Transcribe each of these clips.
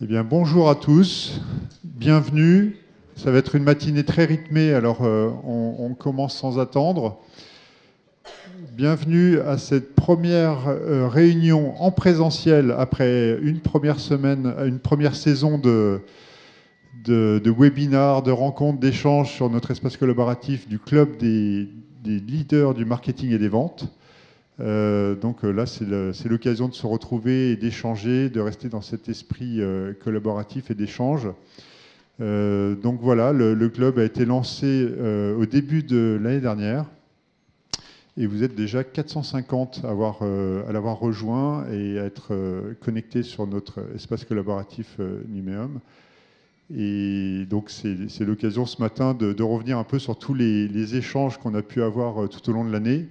Eh bien, bonjour à tous, bienvenue. Ça va être une matinée très rythmée, alors euh, on, commence sans attendre. Bienvenue à cette première euh, réunion en présentiel après une première semaine, une première saison de, de, webinars, de rencontres, d'échanges sur notre espace collaboratif du club des leaders du marketing et des ventes. Euh, donc euh, là, c'est l'occasion de se retrouver et d'échanger, de rester dans cet esprit euh, collaboratif et d'échange. donc voilà, le, club a été lancé au début de l'année dernière et vous êtes déjà 450 à, avoir, à l'avoir rejoint et à être connecté sur notre espace collaboratif Numéum. Et donc c'est l'occasion ce matin de, revenir un peu sur tous les échanges qu'on a pu avoir tout au long de l'année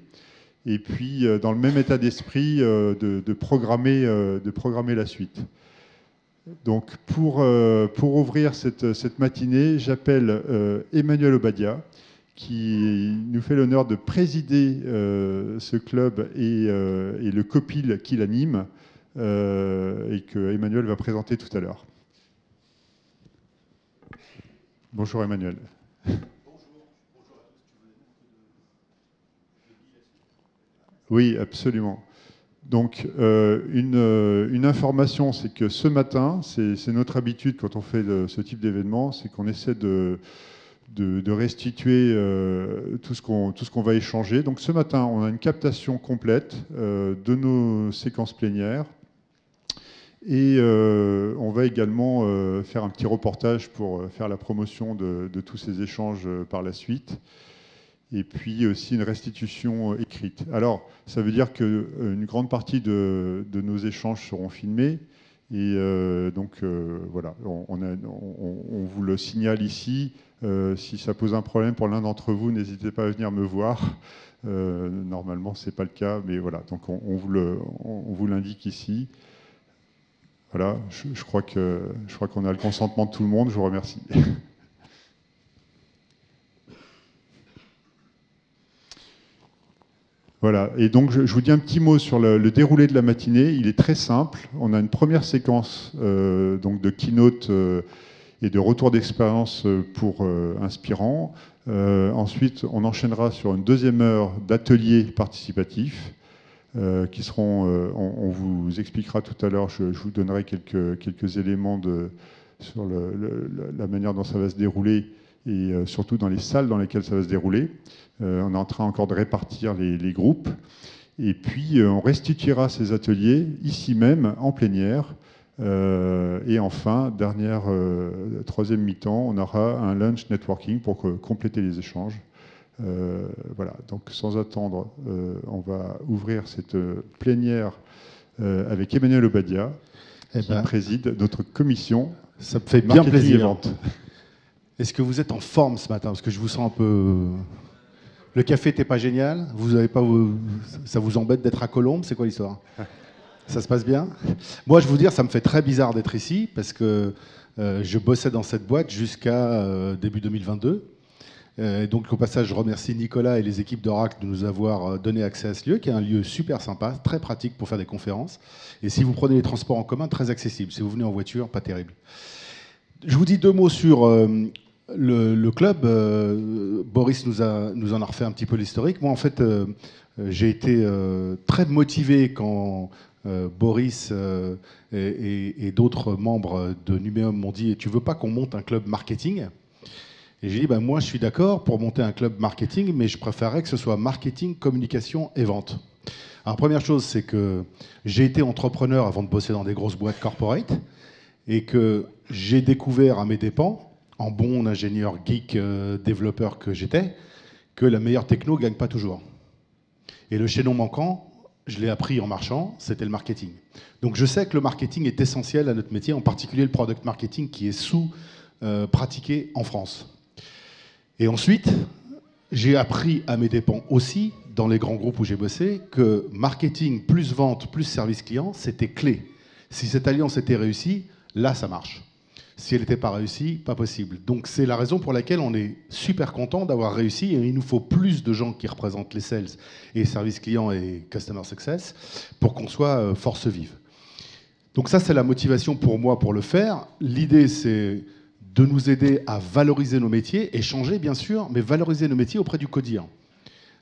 et puis euh, dans le même état d'esprit euh, de, programmer, euh, de programmer la suite. Donc pour, ouvrir cette, matinée, j'appelle Emmanuel Obadia, qui nous fait l'honneur de présider ce club et, et le COPIL qui l'anime, et que Emmanuel va présenter tout à l'heure. Bonjour Emmanuel. Oui, absolument. Donc, euh, euh, une, information, c'est que ce matin, c'est notre habitude quand on fait ce type d'événement, c'est qu'on essaie de, restituer euh, tout ce qu'on va échanger. Donc, ce matin, on a une captation complète de nos séquences plénières. Et on va également faire un petit reportage pour faire la promotion de tous ces échanges par la suite et puis aussi une restitution euh, écrite. Alors, ça veut dire qu'une euh, grande partie de, nos échanges seront filmés. Et euh, donc, voilà, on, vous le signale ici. si ça pose un problème pour l'un d'entre vous, n'hésitez pas à venir me voir. normalement, ce n'est pas le cas, mais voilà, donc on, vous l'indique ici. Voilà, je, je crois qu'on a le consentement de tout le monde. Je vous remercie. Voilà, et donc je, vous dis un petit mot sur le, déroulé de la matinée. Il est très simple. On a une première séquence euh, donc de keynote euh, et de retour d'expérience euh, pour inspirants. ensuite, on enchaînera sur une deuxième heure d'ateliers participatifs. qui seront, on, vous expliquera tout à l'heure, je, vous donnerai quelques, quelques éléments sur la manière dont ça va se dérouler et surtout dans les salles dans lesquelles ça va se dérouler. Euh, on est en train encore de répartir les, groupes. Et puis, euh, on restituera ces ateliers ici même, en plénière. Euh, et enfin, dernière, troisième mi-temps, on aura un lunch networking pour compléter les échanges. voilà, donc sans attendre, on va ouvrir cette plénière avec Emmanuel Obadia, eh qui ben, préside notre commission. Ça me fait bien plaisir. Est-ce que vous êtes en forme ce matin? Parce que je vous sens un peu le café n'était pas génial Vous avez pas, Ça vous embête d'être à Colombe C'est quoi l'histoire? Ça se passe bien? Moi, je vous dire, ça me fait très bizarre d'être ici parce que euh, je bossais dans cette boîte jusqu'à euh, début 2022. Euh, donc, au passage, je remercie Nicolas et les équipes d'Oracle de nous avoir donné accès à ce lieu, qui est un lieu super sympa, très pratique pour faire des conférences. Et si vous prenez les transports en commun, très accessible. Si vous venez en voiture, pas terrible. Je vous dis deux mots sur le, club, euh, Boris nous, a, nous en a refait un petit peu l'historique. Moi, en fait, euh, j'ai été euh, très motivé quand Boris et, d'autres membres de Numéum m'ont dit Tu veux pas qu'on monte un club marketing? Et j'ai dit bah, Moi, je suis d'accord pour monter un club marketing, mais je préférerais que ce soit marketing, communication et vente. Alors, première chose, c'est que j'ai été entrepreneur avant de bosser dans des grosses boîtes corporate et que j'ai découvert à mes dépens en bon ingénieur geek euh, développeur que j'étais, que la meilleure techno gagne pas toujours. Et le chaînon manquant, je l'ai appris en marchant, c'était le marketing. Donc je sais que le marketing est essentiel à notre métier, en particulier le product marketing qui est sous-pratiqué euh, en France. Et ensuite, j'ai appris à mes dépens aussi, dans les grands groupes où j'ai bossé, que marketing plus vente plus service client, c'était clé. Si cette alliance était réussie, là, ça marche. Si elle n'était pas réussie, pas possible. Donc c'est la raison pour laquelle on est super content d'avoir réussi et il nous faut plus de gens qui représentent les sales et services clients et customer success pour qu'on soit euh, force vive. Donc ça, c'est la motivation pour moi pour le faire. L'idée, c'est de nous aider à valoriser nos métiers, et changer bien sûr, mais valoriser nos métiers auprès du CODIR.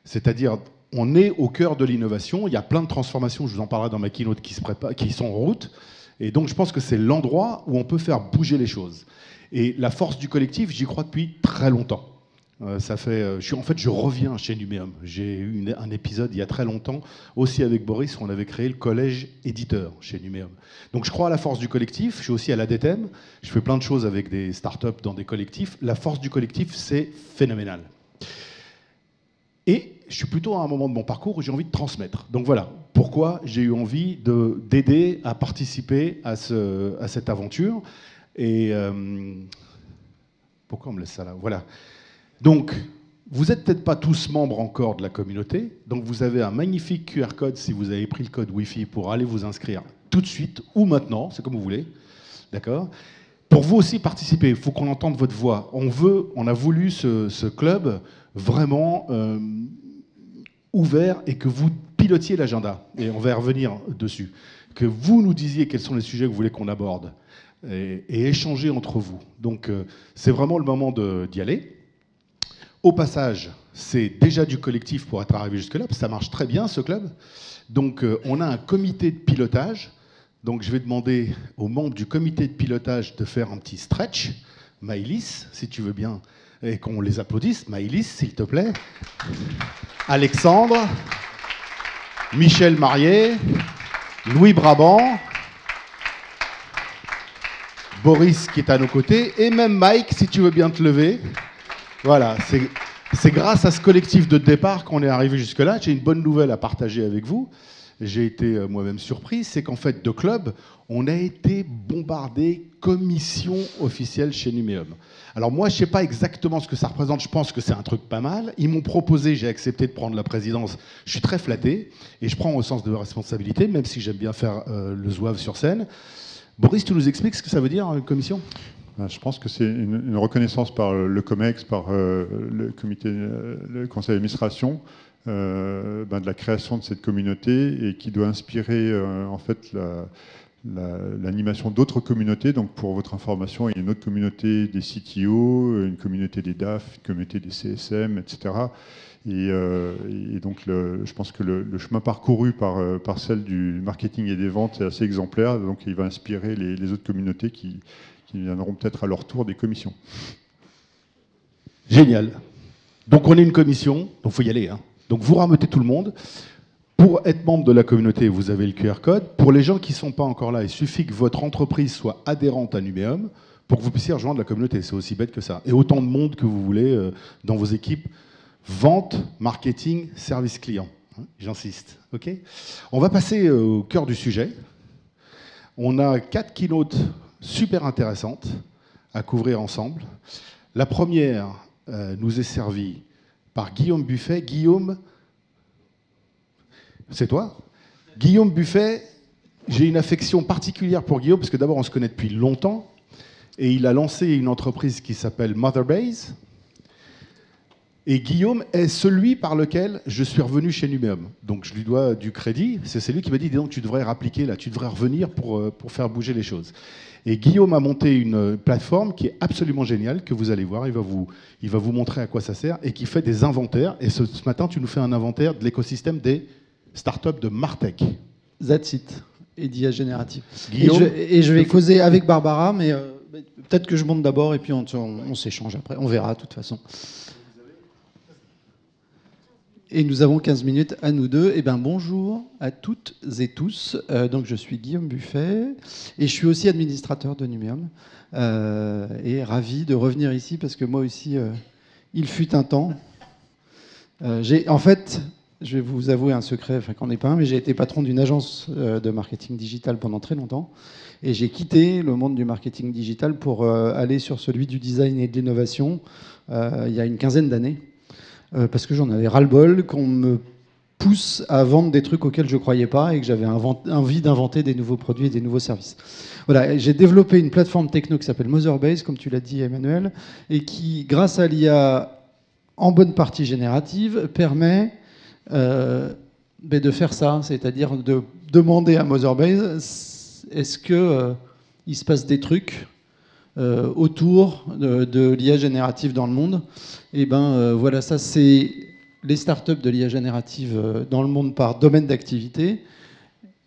C'est-à-dire, on est au cœur de l'innovation, il y a plein de transformations, je vous en parlerai dans ma keynote, qui, se qui sont en route, et donc je pense que c'est l'endroit où on peut faire bouger les choses. Et la force du collectif, j'y crois depuis très longtemps. Euh, ça fait, euh, je suis, en fait, je reviens chez Numéum. J'ai eu un épisode il y a très longtemps, aussi avec Boris, où on avait créé le collège éditeur chez Numéum. Donc je crois à la force du collectif. Je suis aussi à l'ADTM. Je fais plein de choses avec des startups dans des collectifs. La force du collectif, c'est phénoménal. Et je suis plutôt à un moment de mon parcours où j'ai envie de transmettre. Donc voilà pourquoi j'ai eu envie d'aider à participer à, ce, à, cette aventure. Et euh, pourquoi on me laisse ça là? Voilà. Donc, vous n'êtes peut-être pas tous membres encore de la communauté, donc vous avez un magnifique QR code si vous avez pris le code Wi-Fi pour aller vous inscrire tout de suite ou maintenant, c'est comme vous voulez, d'accord? Pour vous aussi participer, il faut qu'on entende votre voix. On veut, on a voulu ce, club vraiment euh, ouvert et que vous pilotiez l'agenda, et on va revenir dessus. Que vous nous disiez quels sont les sujets que vous voulez qu'on aborde et, échanger entre vous. Donc, euh, c'est vraiment le moment d'y aller. Au passage, c'est déjà du collectif pour être arrivé jusque-là, ça marche très bien ce club. Donc euh, on a un comité de pilotage. Donc je vais demander aux membres du comité de pilotage de faire un petit stretch. Maïlis, si tu veux bien, et qu'on les applaudisse. Maïlis, s'il te plaît. Alexandre, Michel Marié, Louis Brabant, Boris qui est à nos côtés, et même Mike, si tu veux bien te lever. Voilà, c'est grâce à ce collectif de départ qu'on est arrivé jusque-là. J'ai une bonne nouvelle à partager avec vous. J'ai été euh, moi-même surpris, c'est qu'en fait, de club, on a été bombardé commission officielle chez Numéum. Alors moi, je ne sais pas exactement ce que ça représente, je pense que c'est un truc pas mal. Ils m'ont proposé, j'ai accepté de prendre la présidence. Je suis très flatté et je prends au sens de responsabilité, même si j'aime bien faire euh, le zouave sur scène. Boris, tu nous expliques ce que ça veut dire, une commission? Ben, je pense que c'est une, reconnaissance par le COMEX, par euh, euh, le conseil d'administration, euh, ben, de la création de cette communauté et qui doit inspirer en fait l'animation d'autres communautés. Donc, pour votre information, il y a une autre communauté des CTO, une communauté des DAF, une communauté des CSM, etc. Et, donc, je pense que le, chemin parcouru par, par, celle du marketing et des ventes est assez exemplaire. Donc, il va inspirer les, autres communautés qui, qui viendront peut-être à leur tour des commissions. Génial. Donc on est une commission, donc faut y aller. Hein. Donc vous rameutez tout le monde. Pour être membre de la communauté, vous avez le QR code. Pour les gens qui ne sont pas encore là, il suffit que votre entreprise soit adhérente à Numéum pour que vous puissiez rejoindre la communauté. C'est aussi bête que ça. Et autant de monde que vous voulez euh, dans vos équipes. Vente, marketing, service client. Hein, j'insiste. On va passer euh, au cœur du sujet. On a quatre keynotes super intéressante à couvrir ensemble. La première euh, nous est servie par Guillaume Buffet. Guillaume, c'est toi Guillaume Buffet, j'ai une affection particulière pour Guillaume, parce que d'abord on se connaît depuis longtemps, et il a lancé une entreprise qui s'appelle Motherbase, et Guillaume est celui par lequel je suis revenu chez Numéum. Donc je lui dois du crédit. C'est celui qui m'a dit, donc tu devrais rappliquer là, tu devrais revenir pour, euh, pour faire bouger les choses. Et Guillaume a monté une plateforme qui est absolument géniale, que vous allez voir, il va vous, il va vous montrer à quoi ça sert, et qui fait des inventaires. Et ce, matin, tu nous fais un inventaire de l'écosystème des startups de Martech. That's it, et d'IA générative. Guillaume, et, je, vais causer avec Barbara, mais euh, peut-être que je monte d'abord, et puis on, on s'échange après. On verra, de toute façon. Et nous avons 15 minutes à nous deux. Eh bien, bonjour à toutes et tous. Euh, donc, je suis Guillaume Buffet et je suis aussi administrateur de Numéum. Euh, et ravi de revenir ici parce que moi aussi, euh, il fut un temps. j'ai, en fait, je vais vous avouer un secret, enfin qu'on n'est pas un, mais j'ai été patron d'une agence de marketing digital pendant très longtemps. Et j'ai quitté le monde du marketing digital pour aller sur celui du design et de l'innovation il y a une quinzaine d'années. Euh, parce que j'en avais ras-le-bol qu'on me pousse à vendre des trucs auxquels je ne croyais pas et que j'avais envie d'inventer des nouveaux produits et des nouveaux services. Voilà, j'ai développé une plateforme techno qui s'appelle Motherbase, comme tu l'as dit Emmanuel, et qui, grâce à l'IA en bonne partie générative, permet euh, ben, de faire ça, c'est-à-dire de demander à Motherbase Est-ce que il se passe des trucs autour de, l'IA générative dans le monde Et eh ben voilà, ça c'est les startups de l'IA générative dans le monde par domaine d'activité.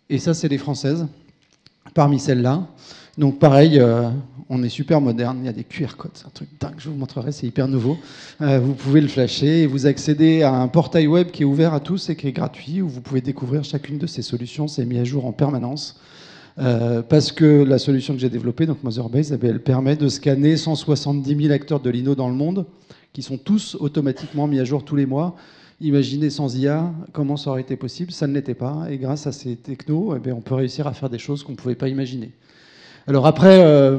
Et ça, c'est les françaises, parmi celles-là. Donc pareil, on est super moderne, il y a des QR codes, c'est un truc dingue, je vous montrerai, c'est hyper nouveau. Euh, vous pouvez le flasher et vous accédez à un portail web qui est ouvert à tous et qui est gratuit, où vous pouvez découvrir chacune de ces solutions, c'est mis à jour en permanence. Euh, parce que la solution que j'ai développée, donc Motherbase, eh elle permet de scanner 170 000 acteurs de l'INO dans le monde, qui sont tous automatiquement mis à jour tous les mois. Imaginez sans IA comment ça aurait été possible, ça ne l'était pas, et grâce à ces technos, eh on peut réussir à faire des choses qu'on ne pouvait pas imaginer. Alors après, euh,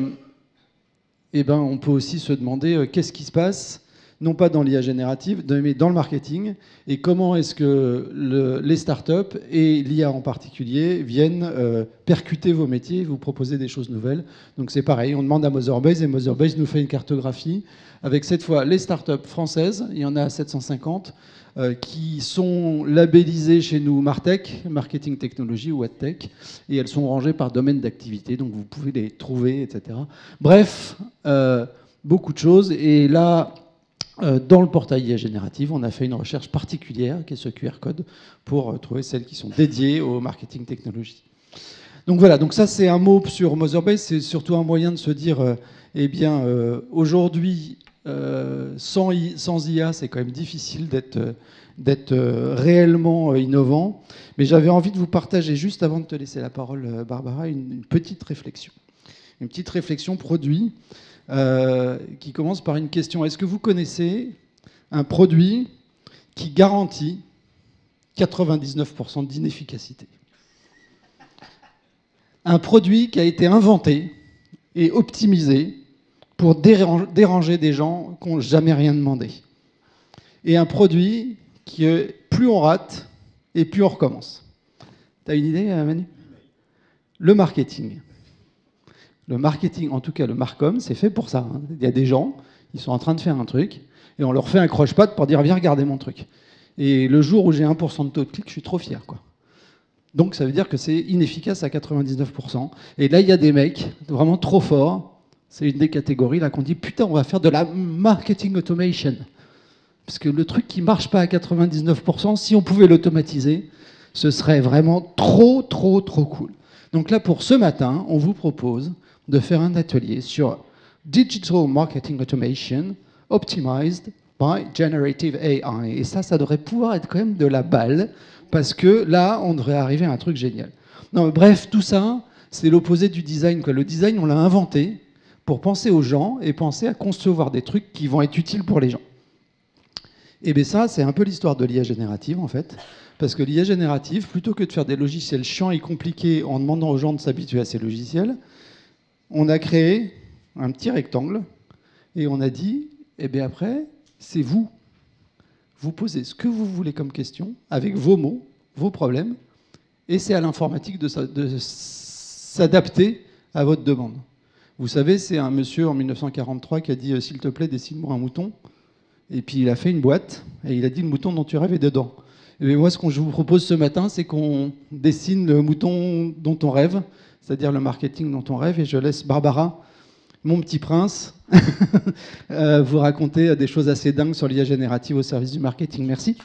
eh ben, on peut aussi se demander euh, qu'est-ce qui se passe, non pas dans l'IA générative, mais dans le marketing, et comment est-ce que les startups, et l'IA en particulier, viennent euh, percuter vos métiers, vous proposer des choses nouvelles. Donc c'est pareil, on demande à Motherbase, et Motherbase nous fait une cartographie, avec cette fois les startups françaises, il y en a 750, euh, qui sont labellisées chez nous Martech, Marketing Technology ou AdTech, et elles sont rangées par domaine d'activité, donc vous pouvez les trouver, etc. Bref, euh, beaucoup de choses. Et là, dans le portail IA générative, on a fait une recherche particulière, qui est ce QR code, pour trouver celles qui sont dédiées au marketing technologie. Donc voilà, donc ça c'est un mot sur Motherbase, c'est surtout un moyen de se dire, eh bien, aujourd'hui, euh, sans, IA, c'est quand même difficile d'être euh, réellement euh, innovant. Mais j'avais envie de vous partager, juste avant de te laisser la parole, Barbara, une, petite réflexion. Une petite réflexion produit qui commence par une question. Est-ce que vous connaissez un produit qui garantit 99% d'inefficacité? Un produit qui a été inventé et optimisé pour déranger des gens qui n'ont jamais rien demandé. Et un produit qui, plus on rate, et plus on recommence. Tu as une idée, euh, Manu? Le marketing. Le marketing, en tout cas le Marcom, c'est fait pour ça. Hein. Il y a des gens, ils sont en train de faire un truc, et on leur fait un croche-patte pour dire viens regarder mon truc. Et le jour où j'ai 1% de taux de clic, je suis trop fier. Quoi. Donc ça veut dire que c'est inefficace à 99%. Et là, il y a des mecs vraiment trop forts c'est une des catégories là qu'on dit putain, on va faire de la marketing automation. Parce que le truc qui marche pas à 99%, si on pouvait l'automatiser, ce serait vraiment trop, trop, trop cool. Donc là, pour ce matin, on vous propose de faire un atelier sur Digital Marketing Automation Optimized by Generative AI. Et ça, ça devrait pouvoir être quand même de la balle, parce que là, on devrait arriver à un truc génial. Non, bref, tout ça, c'est l'opposé du design. Quoi. Le design, on l'a inventé, pour penser aux gens et penser à concevoir des trucs qui vont être utiles pour les gens. Et bien ça, c'est un peu l'histoire de l'IA générative en fait. Parce que l'IA générative, plutôt que de faire des logiciels chiants et compliqués en demandant aux gens de s'habituer à ces logiciels, on a créé un petit rectangle et on a dit, eh bien après, c'est vous. Vous posez ce que vous voulez comme question, avec vos mots, vos problèmes, et c'est à l'informatique de s'adapter à votre demande. Vous savez, c'est un monsieur en 1943 qui a dit euh, S'il te plaît, dessine-moi un mouton. Et puis il a fait une boîte et il a dit Le mouton dont tu rêves est dedans. Et moi, ce que vous propose ce matin, c'est qu'on dessine le mouton dont on rêve, c'est-à-dire le marketing dont on rêve. Et je laisse Barbara, mon petit prince, euh, vous raconter des choses assez dingues sur l'IA générative au service du marketing. Merci.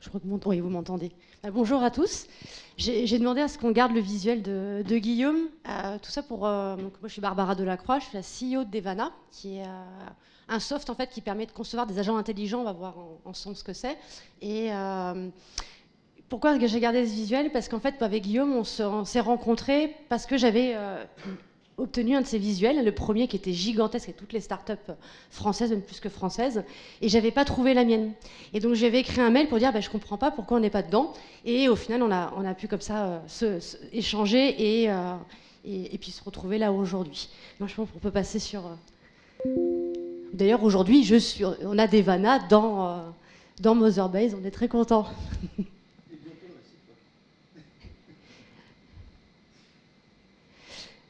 Je crois que vous m'entendez. Euh, bonjour à tous. J'ai demandé à ce qu'on garde le visuel de, Guillaume. Euh, tout ça pour. Euh, moi, je suis Barbara Delacroix, je suis la CEO d'Evana, qui est un soft en fait qui permet de concevoir des agents intelligents. On va voir ensemble ce que c'est. Et pourquoi j'ai gardé ce visuel? Parce qu'en fait, avec Guillaume, on s'est rencontrés parce que j'avais obtenu un de ces visuels, le premier qui était gigantesque et toutes les startups françaises, même plus que françaises, et j'avais pas trouvé la mienne. Et donc j'avais écrit un mail pour dire bah, je comprends pas pourquoi on n'est pas dedans. Et au final, on a, pu comme ça euh, se, échanger euh, et, et, puis se retrouver là aujourd'hui. Moi, je pense qu'on peut passer sur. Euh, d'ailleurs, aujourd'hui, je suis, on a des vanas dans, Motherbase, on est très contents.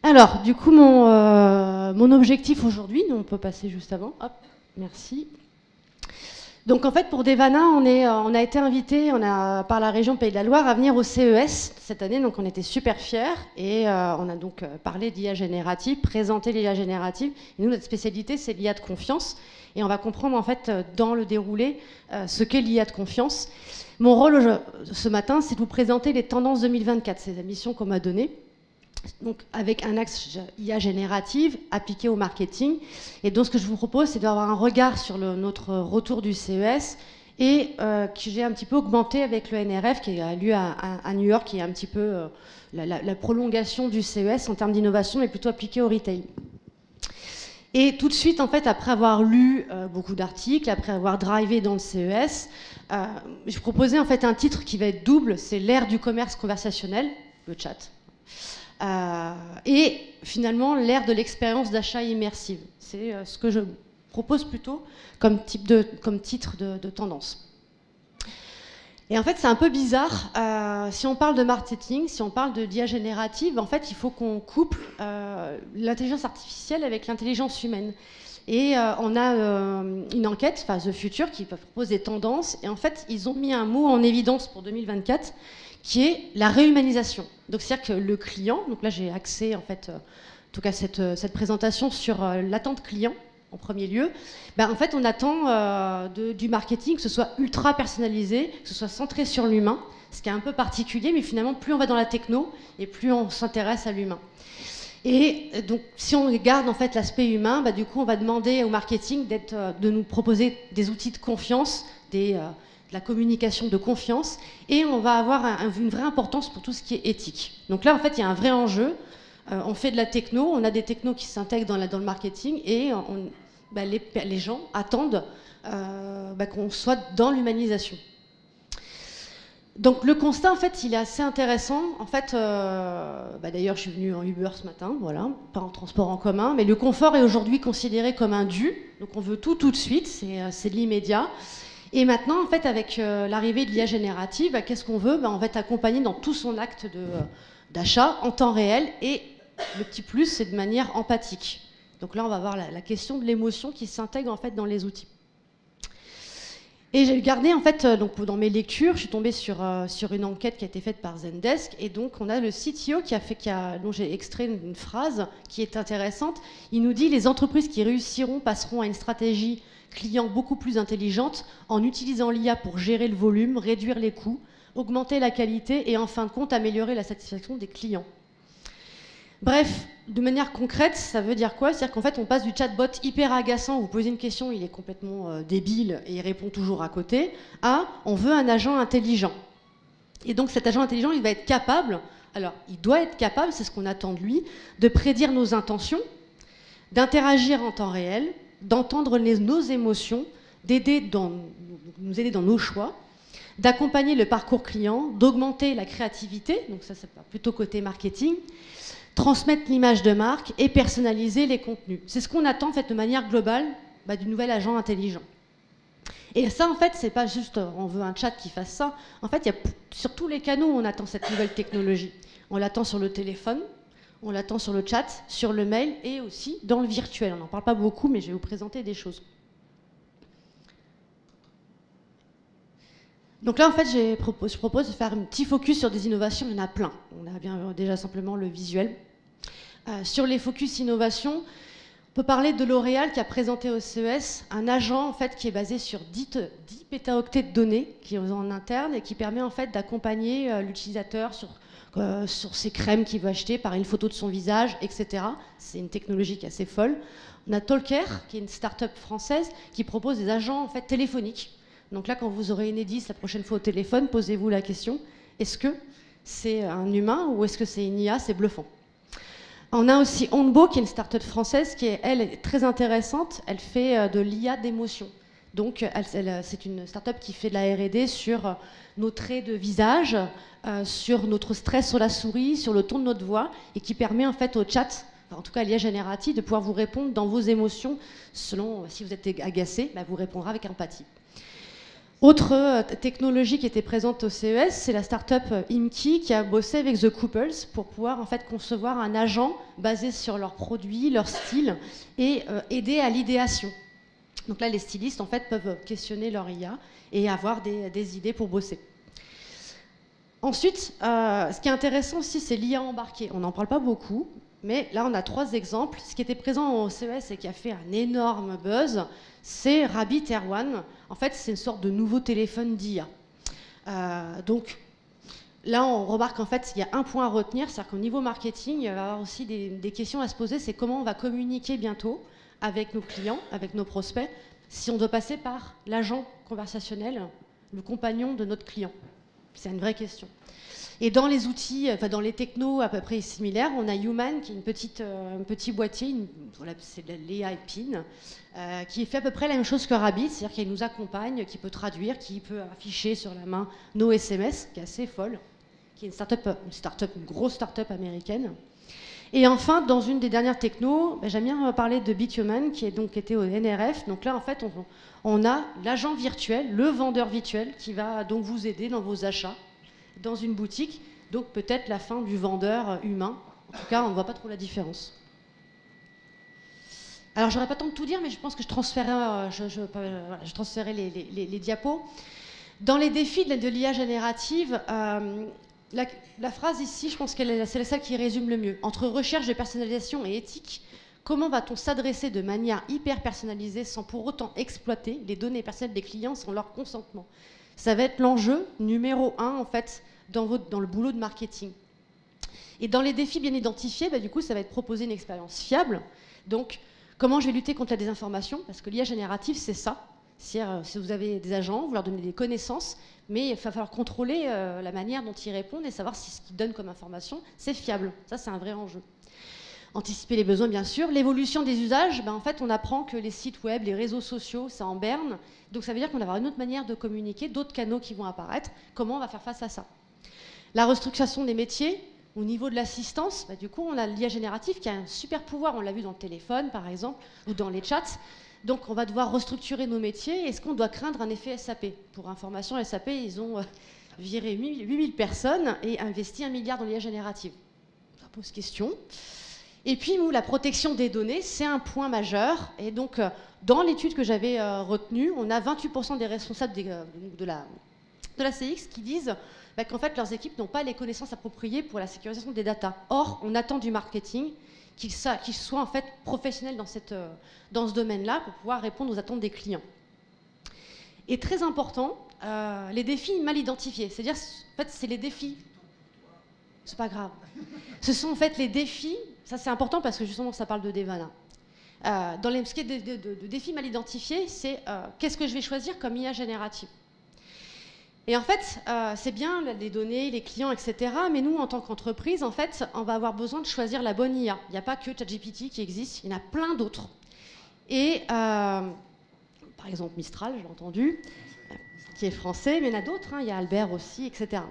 Alors, du coup, mon, euh, mon objectif aujourd'hui, on peut passer juste avant, hop, merci. Donc en fait, pour Devana, on, euh, a été invité par la région Pays de la Loire à venir au CES cette année, donc on était super fiers. Et euh, on a donc euh, parlé d'IA générative, présenté l'IA générative. Et nous, notre spécialité, c'est l'IA de confiance. Et on va comprendre en fait dans le déroulé ce qu'est l'IA de confiance. Mon rôle ce matin, c'est de vous présenter les tendances 2024, c'est la mission qu'on m'a donnée donc avec un axe IA générative appliqué au marketing. Et donc ce que je vous propose, c'est d'avoir un regard sur notre retour du CES et euh, que j'ai un petit peu augmenté avec le NRF qui a lieu à, New York, qui est un petit peu euh, la, prolongation du CES en termes d'innovation, mais plutôt appliqué au retail. Et tout de suite, en fait, après avoir lu euh, beaucoup d'articles, après avoir drivé dans le CES, je proposais en fait un titre qui va être double, c'est l'ère du commerce conversationnel, le chat. Euh, et finalement l'ère de l'expérience d'achat immersive. C'est euh, ce que je propose plutôt comme, type de, comme titre de, tendance. Et en fait, c'est un peu bizarre. Euh, si on parle de marketing, si on parle de dia générative, en fait, il faut qu'on couple l'intelligence artificielle avec l'intelligence humaine. Et on a une enquête, The Future, qui propose des tendances. Et en fait, ils ont mis un mot en évidence pour 2024 qui est la réhumanisation. Donc c'est-à-dire que le client, donc là j'ai accès en fait, euh, en tout cas cette, euh, cette présentation sur euh, l'attente client en premier lieu, ben, en fait on attend du marketing que ce soit ultra personnalisé, que ce soit centré sur l'humain, ce qui est un peu particulier, mais finalement plus on va dans la techno et plus on s'intéresse à l'humain. Et donc, si on garde en fait l'aspect humain, bah, du coup, on va demander au marketing de nous proposer des outils de confiance, des, la communication de confiance, et on va avoir une vraie importance pour tout ce qui est éthique. Donc là, en fait, il y a un vrai enjeu. Euh, on fait de la techno, on a des technos qui s'intègrent dans, le marketing, et bah, les, gens attendent euh, bah, qu'on soit dans l'humanisation. Donc le constat, en fait, il est assez intéressant. En fait, euh, bah, d'ailleurs, je suis venue en Uber ce matin, voilà, pas en transport en commun, mais le confort est aujourd'hui considéré comme un dû. Donc on veut tout tout de suite, c'est l'immédiat. Et maintenant, en fait, avec euh, l'arrivée de l'IA générative, bah, qu'est-ce qu'on veut? Bah, On va être accompagné dans tout son acte euh, d'achat en temps réel. Et le petit plus, c'est de manière empathique. Donc là, on va voir la, question de l'émotion qui s'intègre en fait dans les outils. Et j'ai gardé en fait euh, donc dans mes lectures, je suis tombée sur, sur une enquête qui a été faite par Zendesk et donc on a le CTO qui a fait qui a, dont j'ai extrait une phrase qui est intéressante. Il nous dit les entreprises qui réussiront passeront à une stratégie clients beaucoup plus intelligente en utilisant l'IA pour gérer le volume, réduire les coûts, augmenter la qualité et en fin de compte améliorer la satisfaction des clients. Bref, de manière concrète, ça veut dire quoi? C'est-à-dire qu'en fait, on passe du chatbot hyper agaçant, vous posez une question, il est complètement euh, débile et il répond toujours à côté, à on veut un agent intelligent. Et donc cet agent intelligent, il va être capable, alors il doit être capable, c'est ce qu'on attend de lui, de prédire nos intentions, d'interagir en temps réel, d'entendre nos émotions, d'aider nous aider dans nos choix, d'accompagner le parcours client, d'augmenter la créativité, donc ça c'est plutôt côté marketing, transmettre l'image de marque et personnaliser les contenus. C'est ce qu'on attend en fait de manière globale bah, du nouvel agent intelligent. Et ça, en fait, c'est pas juste on veut un chat qui fasse ça. En fait, il y a, sur tous les canaux, on attend cette nouvelle technologie. On l'attend sur le téléphone, on l'attend sur le chat, sur le mail et aussi dans le virtuel. On n'en parle pas beaucoup, mais je vais vous présenter des choses. Donc là, en fait, je propose de faire un petit focus sur des innovations. Il y en a plein. On a bien déjà simplement le visuel. Euh, sur les focus innovation, on peut parler de L'Oréal qui a présenté au CES un agent en fait qui est basé sur 10, 10 pétaoctets de données qui est en interne et qui permet en fait d'accompagner euh, l'utilisateur sur euh, sur ses crèmes qu'il veut acheter par une photo de son visage, etc. C'est une technologie qui est assez folle. On a Talker, qui est une start-up française qui propose des agents en fait téléphoniques. Donc là, quand vous aurez Enedis la prochaine fois au téléphone, posez-vous la question est-ce que c'est un humain ou est-ce que c'est une IA C'est bluffant? On a aussi Onbo, qui est une start-up française qui est, elle, très intéressante. Elle fait euh, de l'IA d'émotion. Donc, c'est une start-up qui fait de la R&D sur euh, nos traits de visage, euh, sur notre stress sur la souris, sur le ton de notre voix, et qui permet en fait au chat, en tout cas à l'IA générative, de pouvoir vous répondre dans vos émotions, selon si vous êtes agacé, bah, vous répondra avec empathie. Autre technologie qui était présente au CES, c'est la start-up Imki qui a bossé avec The Couples pour pouvoir en fait concevoir un agent basé sur leurs produits, leur style et aider à l'idéation. Donc là, les stylistes, en fait, peuvent questionner leur IA et avoir des, idées pour bosser. Ensuite, euh, ce qui est intéressant aussi, c'est l'IA embarquée. On n'en parle pas beaucoup, mais là, on a trois exemples. Ce qui était présent au CES et qui a fait un énorme buzz, c'est Rabbit Air One. En fait, c'est une sorte de nouveau téléphone d'IA. Euh, donc, là, on remarque en fait, il y a un point à retenir, c'est qu'au niveau marketing, il va y avoir aussi des questions à se poser. C'est comment on va communiquer bientôt avec nos clients, avec nos prospects, si on doit passer par l'agent conversationnel, le compagnon de notre client. C'est une vraie question. Et dans les outils, enfin dans les technos à peu près similaires, on a Human qui est une petite, euh, un petit boîtier, c'est l'AI PIN, euh, qui fait à peu près la même chose que Rabbit, c'est-à-dire qu'il nous accompagne, qui peut traduire, qui peut afficher sur la main nos SMS, qui est assez folle, qui est une start-up, une, start une grosse start-up américaine. Et enfin, dans une des dernières technos, ben, j'aime bien parler de Bithuman, qui est donc était au NRF. Donc là, en fait, on, a l'agent virtuel, le vendeur virtuel, qui va donc vous aider dans vos achats dans une boutique. Donc peut-être la fin du vendeur humain. En tout cas, on ne voit pas trop la différence. Alors, j'aurais pas tant de tout dire, mais je pense que je transférerai, les, diapos. Dans les défis de l'IA générative, euh, la, phrase ici, je pense que c'est celle qui résume le mieux. Entre recherche de personnalisation et éthique, comment va-t-on s'adresser de manière hyper personnalisée sans pour autant exploiter les données personnelles des clients sans leur consentement? Ça va être l'enjeu numéro un, en fait, dans, dans le boulot de marketing. Et dans les défis bien identifiés, bah, du coup, ça va être proposer une expérience fiable. Donc, comment je vais lutter contre la désinformation? Parce que l'IA générative, c'est ça. Euh, si vous avez des agents, vous leur donnez des connaissances, mais il va falloir contrôler euh, la manière dont ils répondent et savoir si ce qu'ils donnent comme information, c'est fiable. Ça, c'est un vrai enjeu. Anticiper les besoins, bien sûr. L'évolution des usages, ben, en fait, on apprend que les sites web, les réseaux sociaux, ça en berne. Donc ça veut dire qu'on va avoir une autre manière de communiquer, d'autres canaux qui vont apparaître. Comment on va faire face à ça? La restructuration des métiers, au niveau de l'assistance, bah, du coup, on a l'IA générative qui a un super pouvoir. On l'a vu dans le téléphone, par exemple, ou dans les chats. Donc, on va devoir restructurer nos métiers. Est-ce qu'on doit craindre un effet SAP Pour information, SAP, ils ont euh, viré 8000 personnes et investi un milliard dans l'IA générative. Ça pose question. Et puis, nous, la protection des données, c'est un point majeur. Et donc, euh, dans l'étude que j'avais euh, retenue, on a 28% des responsables de, la, CX qui disent bah, qu'en fait leurs équipes n'ont pas les connaissances appropriées pour la sécurisation des datas. Or, on attend du marketing qu'il soit en fait professionnel dans, cette, euh, dans ce domaine-là pour pouvoir répondre aux attentes des clients. Et très important, euh, les défis mal identifiés. C'est-à-dire, en fait, c'est les défis. C'est pas grave. Ce sont en fait les défis. Ça, c'est important parce que justement, ça parle de Devana. Euh, dans les ce qui est de, défis mal identifiés, c'est qu'est-ce que je vais choisir comme IA générative? Et en fait, euh, c'est bien les données, les clients, etc. Mais nous, en tant qu'entreprise, en fait, on va avoir besoin de choisir la bonne IA. Il n'y a pas que ChatGPT qui existe, il y en a plein d'autres. Et euh, par exemple, Mistral, j'ai entendu, qui est français, mais il y en a d'autres. Hein. il y a Albert aussi, etc.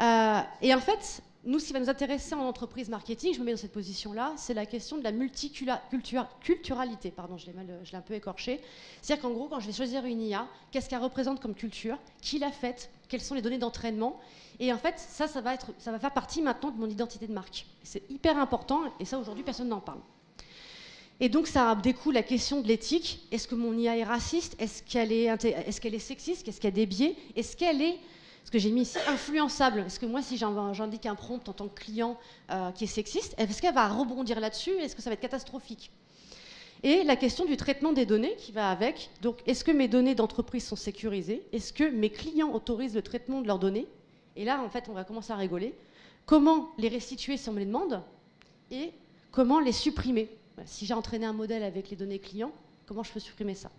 Euh, et en fait, nous, ce qui va nous intéresser en entreprise marketing, je me mets dans cette position-là, c'est la question de la multiculturalité. Pardon, je l'ai, un peu écorché. C'est-à-dire qu'en gros, quand je vais choisir une IA, qu'est-ce qu'elle représente comme culture Qui l'a faite Quelles sont les données d'entraînement Et en fait, ça, ça va, être, ça va faire partie maintenant de mon identité de marque. C'est hyper important, et ça, aujourd'hui, personne n'en parle. Et donc, ça découle la question de l'éthique. Est-ce que mon IA est raciste? Est-ce qu'elle est, est, qu'elle est sexiste? Est-ce qu'elle a des biais Est-ce qu'elle est ce que j'ai mis ici, influençable. Parce que moi, si j'indique un prompt en tant que client euh, qui est sexiste, est-ce qu'elle va rebondir là-dessus Est-ce que ça va être catastrophique? Et la question du traitement des données qui va avec. Donc, est-ce que mes données d'entreprise sont sécurisées? Est-ce que mes clients autorisent le traitement de leurs données? Et là, en fait, on va commencer à rigoler. Comment les restituer si on me les demande Et comment les supprimer? Si j'ai entraîné un modèle avec les données clients, comment je peux supprimer ça?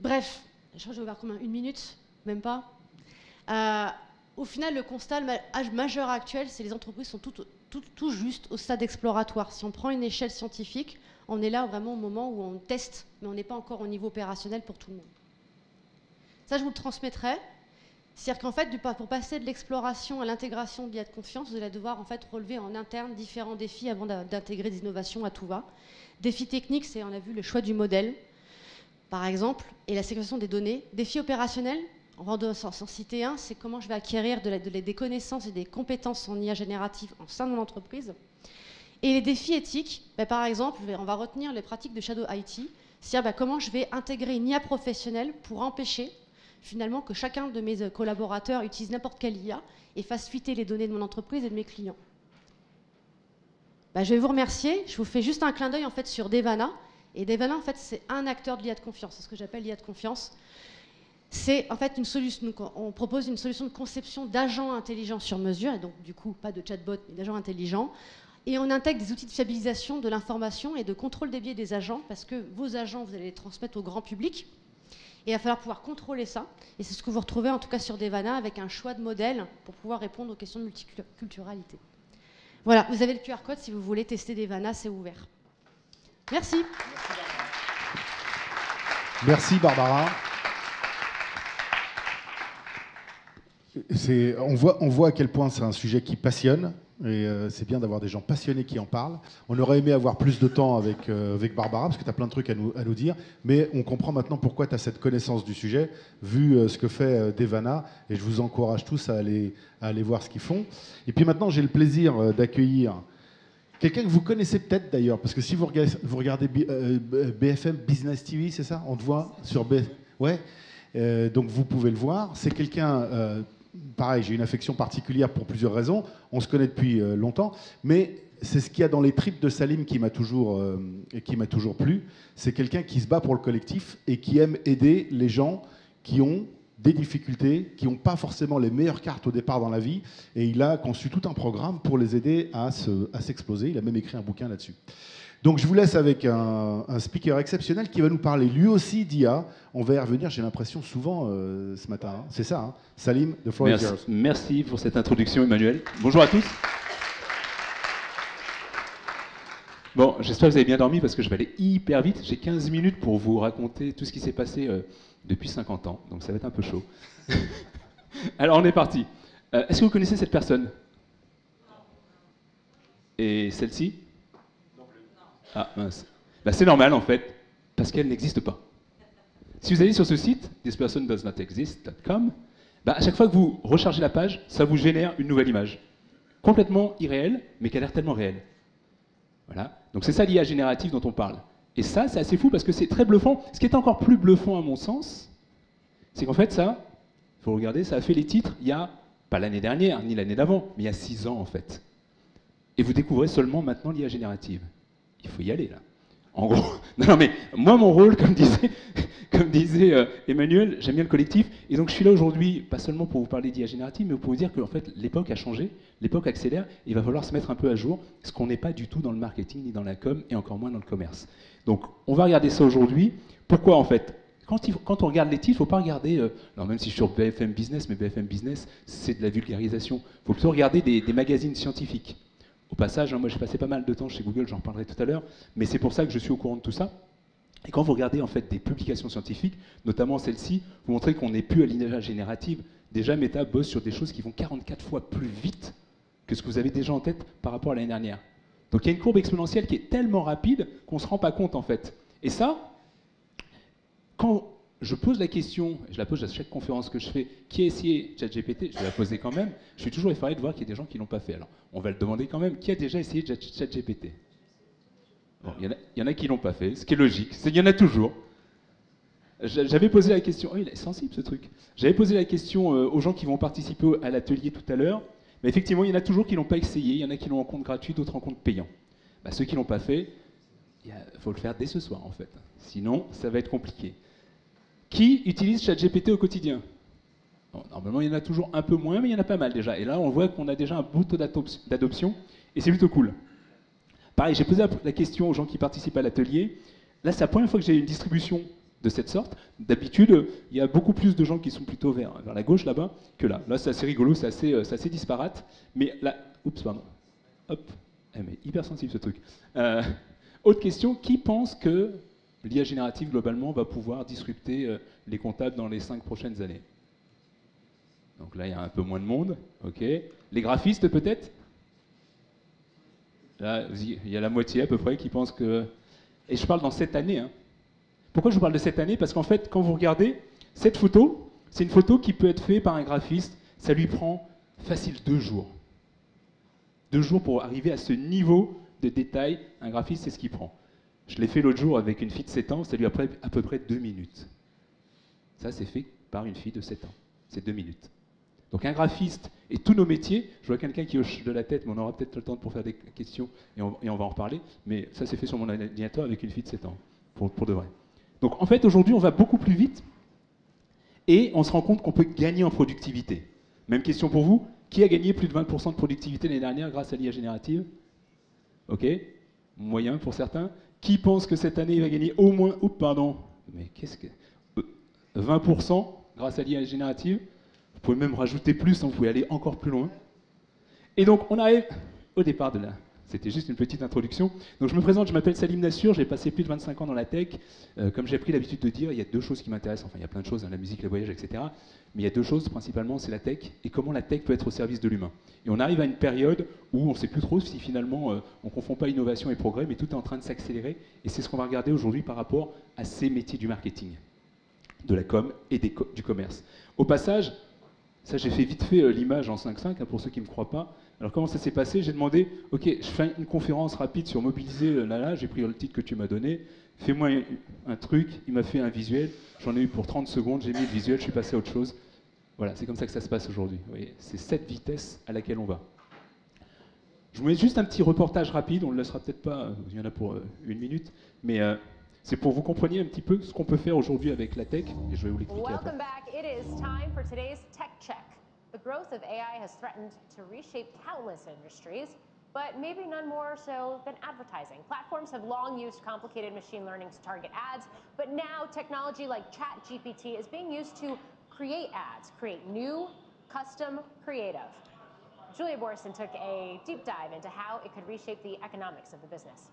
Bref, je crois que je vais combien? Une minute? Même pas? Euh, Au final, le constat majeur actuel, c'est que les entreprises sont toutes, tout, juste au stade exploratoire. Si on prend une échelle scientifique, on est là vraiment au moment où on teste, mais on n'est pas encore au niveau opérationnel pour tout le monde. Ça, je vous le transmettrai. C'est-à-dire qu'en fait, pour passer de l'exploration à l'intégration de l'IA de confiance, vous allez devoir en fait relever en interne différents défis avant d'intégrer des innovations à tout va. Défis techniques, c'est, on a vu, le choix du modèle, par exemple, et la sécurisation des données. Défi opérationnel, on va s'en citer un, c'est comment je vais acquérir des connaissances et des compétences en IA générative en sein de mon entreprise. Et les défis éthiques, bah, par exemple, on va retenir les pratiques de Shadow IT, c'est-à-dire bah, comment je vais intégrer une IA professionnelle pour empêcher finalement que chacun de mes collaborateurs utilise n'importe quelle IA et fasse fuiter les données de mon entreprise et de mes clients. Bah, je vais vous remercier. Je vous fais juste un clin d'œil en fait sur Devana. Et Devana, en fait, c'est un acteur de l'IA de confiance. C'est ce que j'appelle l'IA de confiance. C'est en fait une solution. on propose une solution de conception d'agents intelligents sur mesure, et donc du coup pas de chatbot, mais d'agents intelligents. Et on intègre des outils de fiabilisation de l'information et de contrôle des biais des agents, parce que vos agents, vous allez les transmettre au grand public. Et il va falloir pouvoir contrôler ça. Et c'est ce que vous retrouvez en tout cas sur Devana avec un choix de modèles pour pouvoir répondre aux questions de multiculturalité. Voilà, vous avez le QR code si vous voulez tester Devana, c'est ouvert. Merci. Merci Barbara. On voit, à quel point c'est un sujet qui passionne. Et euh, c'est bien d'avoir des gens passionnés qui en parlent. On aurait aimé avoir plus de temps avec, euh, Barbara, parce que tu as plein de trucs à nous, à nous dire. Mais on comprend maintenant pourquoi tu as cette connaissance du sujet, vu euh, ce que fait Devana. Et je vous encourage tous à aller, à aller voir ce qu'ils font. Et puis maintenant, j'ai le plaisir d'accueillir quelqu'un que vous connaissez peut-être d'ailleurs, parce que si vous regardez, BFM Business TV, c'est ça? On te voit sur BFM Ouais. donc vous pouvez le voir. C'est quelqu'un pareil, j'ai une affection particulière pour plusieurs raisons. On se connaît depuis euh, longtemps, mais c'est ce qu'il y a dans les tripes de Salim qui m'a toujours, euh, qui m'a toujours plu. C'est quelqu'un qui se bat pour le collectif et qui aime aider les gens qui ont des difficultés, qui n'ont pas forcément les meilleures cartes au départ dans la vie. Et il a conçu tout un programme pour les aider à, s'exploser. il a même écrit un bouquin là-dessus. Donc je vous laisse avec un, speaker exceptionnel qui va nous parler lui aussi d'IA. On va y revenir, j'ai l'impression, souvent euh, ce matin. Hein. C'est ça, hein. Salim, the floor merci, Merci pour cette introduction, Emmanuel. Bonjour à tous. Bon, j'espère que vous avez bien dormi parce que je vais aller hyper vite. J'ai 15 minutes pour vous raconter tout ce qui s'est passé euh, depuis 50 ans, donc ça va être un peu chaud. Alors on est parti. Euh, est-ce que vous connaissez cette personne? Et celle-ci? Ah mince. Bah, c'est normal en fait, parce qu'elle n'existe pas. Si vous allez sur ce site, thispersondoesnotexist.com, bah, à chaque fois que vous rechargez la page, ça vous génère une nouvelle image. Complètement irréelle, mais qui a l'air tellement réelle. Voilà. Donc c'est ça l'IA générative dont on parle. Et ça, c'est assez fou parce que c'est très bluffant. Ce qui est encore plus bluffant à mon sens, c'est qu'en fait, ça, il faut regarder, ça a fait les titres il y a, pas l'année dernière, ni l'année d'avant, mais il y a six ans en fait. Et vous découvrez seulement maintenant l'IA générative il faut y aller là. En gros, non, mais moi, mon rôle, comme disait, comme disait euh, Emmanuel, j'aime bien le collectif. Et donc, je suis là aujourd'hui, pas seulement pour vous parler d'IA générative, mais pour vous dire que en fait, l'époque a changé, l'époque accélère, il va falloir se mettre un peu à jour, ce qu'on n'est pas du tout dans le marketing, ni dans la com, et encore moins dans le commerce. Donc, on va regarder ça aujourd'hui. Pourquoi, en fait? Quand, on regarde les titres, il ne faut pas regarder, euh, alors même si je suis sur BFM Business, mais BFM Business, c'est de la vulgarisation. Il faut plutôt regarder des magazines scientifiques. Au passage, hein, moi j'ai passé pas mal de temps chez Google, j'en reparlerai tout à l'heure, mais c'est pour ça que je suis au courant de tout ça. Et quand vous regardez en fait des publications scientifiques, notamment celle-ci, vous montrez qu'on n'est plus à l'IA générative. Déjà, Meta bosse sur des choses qui vont 44 fois plus vite que ce que vous avez déjà en tête par rapport à l'année dernière. Donc il y a une courbe exponentielle qui est tellement rapide qu'on ne se rend pas compte en fait. Et ça, quand je pose la question, je la pose à chaque conférence que je fais, qui a essayé ChatGPT Je vais la poser quand même. Je suis toujours effaré de voir qu'il y a des gens qui ne l'ont pas fait. Alors, on va le demander quand même. Qui a déjà essayé ChatGPT? Il y, en a qui l'ont pas fait, ce qui est logique. Il y en a toujours. J'avais posé la question, oh, il est sensible ce truc. J'avais posé la question euh, aux gens qui vont participer à l'atelier tout à l'heure, mais effectivement, il y en a toujours qui ne l'ont pas essayé, il y en a qui l'ont en compte gratuit, d'autres en compte payant. Bah, ceux qui ne l'ont pas fait, il faut le faire dès ce soir en fait. Sinon, ça va être compliqué. Qui utilise ChatGPT au quotidien? Normalement, il y en a toujours un peu moins, mais il y en a pas mal déjà. Et là, on voit qu'on a déjà un beau taux d'adoption, et c'est plutôt cool. Pareil, j'ai posé la question aux gens qui participent à l'atelier. Là, c'est la première fois que j'ai une distribution de cette sorte. D'habitude, il y a beaucoup plus de gens qui sont plutôt vers, vers la gauche là-bas que là. Là, c'est assez rigolo, c'est assez, euh, assez, disparate. Mais là, oups, pardon. Hop, eh, mais hyper sensible ce truc. Euh, autre question, qui pense que l'IA générative, globalement, va pouvoir disrupter euh, les comptables dans les cinq prochaines années? Donc là, il y a un peu moins de monde. ok. Les graphistes, peut-être? Là, il y a la moitié à peu près qui pense que... Et je parle dans cette année. Hein. Pourquoi je vous parle de cette année? Parce qu'en fait, quand vous regardez, cette photo, c'est une photo qui peut être faite par un graphiste. Ça lui prend facile deux jours. Deux jours pour arriver à ce niveau de détail, un graphiste, c'est ce qu'il prend. Je l'ai fait l'autre jour avec une fille de 7 ans, ça lui a pris à peu près 2 minutes. Ça, c'est fait par une fille de 7 ans. C'est 2 minutes. Donc un graphiste et tous nos métiers, je vois quelqu'un qui hoche de la tête, mais on aura peut-être le temps pour faire des questions et on, va en reparler, mais ça c'est fait sur mon ordinateur avec une fille de 7 ans, pour, pour de vrai. Donc en fait aujourd'hui on va beaucoup plus vite et on se rend compte qu'on peut gagner en productivité. Même question pour vous, qui a gagné plus de 20% de productivité l'année dernière grâce à l'IA générative? Ok Moyen pour certains. Qui pense que cette année il va gagner au moins, oups, pardon, mais qu'est-ce que 20% grâce à l'IA générative? Vous pouvez même rajouter plus, hein, vous aller encore plus loin. Et donc, on arrive au départ de là. C'était juste une petite introduction. Donc, je me présente, je m'appelle Salim Nassur, j'ai passé plus de 25 ans dans la tech. Euh, comme j'ai pris l'habitude de dire, il y a deux choses qui m'intéressent. Enfin, il y a plein de choses, hein, la musique, les voyages, etc. Mais il y a deux choses principalement, c'est la tech et comment la tech peut être au service de l'humain. Et on arrive à une période où on ne sait plus trop si finalement euh, on ne confond pas innovation et progrès, mais tout est en train de s'accélérer. Et c'est ce qu'on va regarder aujourd'hui par rapport à ces métiers du marketing, de la com et du commerce. Au passage, ça, j'ai fait vite fait euh, l'image en 5.5, hein, pour ceux qui ne me croient pas. Alors, comment ça s'est passé? J'ai demandé, OK, je fais une conférence rapide sur mobiliser, euh, là, là, j'ai pris le titre que tu m'as donné, fais-moi un, truc, il m'a fait un visuel, j'en ai eu pour 30 secondes, j'ai mis le visuel, je suis passé à autre chose. Voilà, c'est comme ça que ça se passe aujourd'hui. C'est cette vitesse à laquelle on va. Je vous mets juste un petit reportage rapide, on ne le laissera peut-être pas, euh, il y en a pour une minute, mais c'est pour vous compreniez un petit peu ce qu'on peut faire aujourd'hui avec la tech, et je vais vous l'expliquer après. The growth of AI has threatened to reshape countless industries, but maybe none more so than advertising. Platforms have long used complicated machine learning to target ads, but now technology like ChatGPT is being used to create ads, create new, custom, creative. Julia Borson took a deep dive into how it could reshape the economics of the business.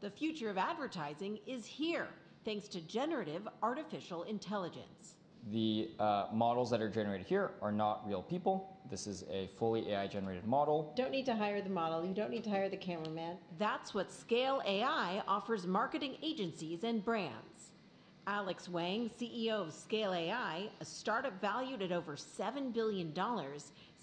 The future of advertising is here, thanks to generative artificial intelligence. The uh, models that are generated here are not real people. This is a fully AI generated model. Don't need to hire the model. You don't need to hire the cameraman. That's what Scale AI offers marketing agencies and brands. Alex Wang, CEO of Scale AI, a startup valued at over $7 billion,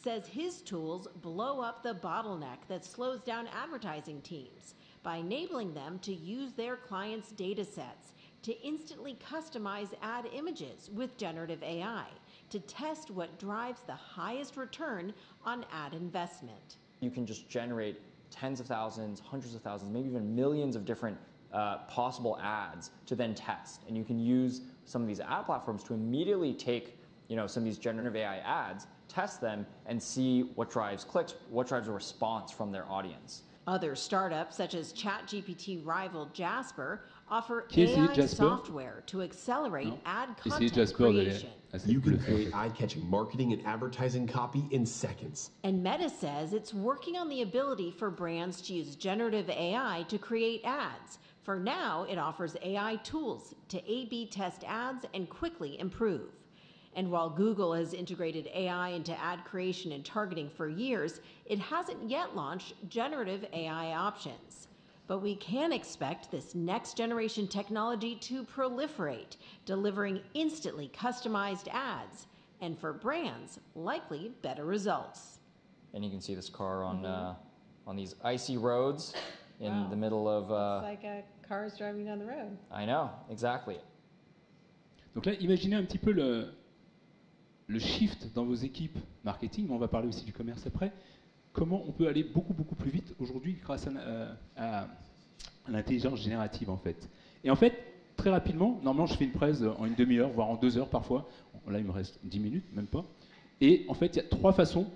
says his tools blow up the bottleneck that slows down advertising teams by enabling them to use their clients' data sets to instantly customize ad images with generative AI to test what drives the highest return on ad investment. You can just generate tens of thousands, hundreds of thousands, maybe even millions of different uh, possible ads to then test. And you can use some of these ad platforms to immediately take you know, some of these generative AI ads, test them, and see what drives clicks, what drives a response from their audience. Other startups, such as ChatGPT rival Jasper, offer AI software to accelerate no. ad content creation. You can create eye-catching marketing and advertising copy in seconds. And Meta says it's working on the ability for brands to use generative AI to create ads. For now, it offers AI tools to A-B test ads and quickly improve. And while Google has integrated AI into ad creation and targeting for years, it hasn't yet launched generative AI options. But we can expect this next generation technology to proliferate, delivering instantly customized ads, and for brands, likely better results. And you can see this car on, mm -hmm. uh, on these icy roads in wow. the middle of. Uh, it's like a cars driving down the road. I know, exactly. Donc là, imaginez un petit peu le, le shift dans vos équipes marketing, mais on va parler aussi du commerce après comment on peut aller beaucoup beaucoup plus vite aujourd'hui grâce euh, à, l'intelligence générative en fait. Et en fait, très rapidement, normalement je fais une presse en une demi-heure, voire en deux heures parfois. Là il me reste dix minutes, même pas. Et en fait, il y a trois façons,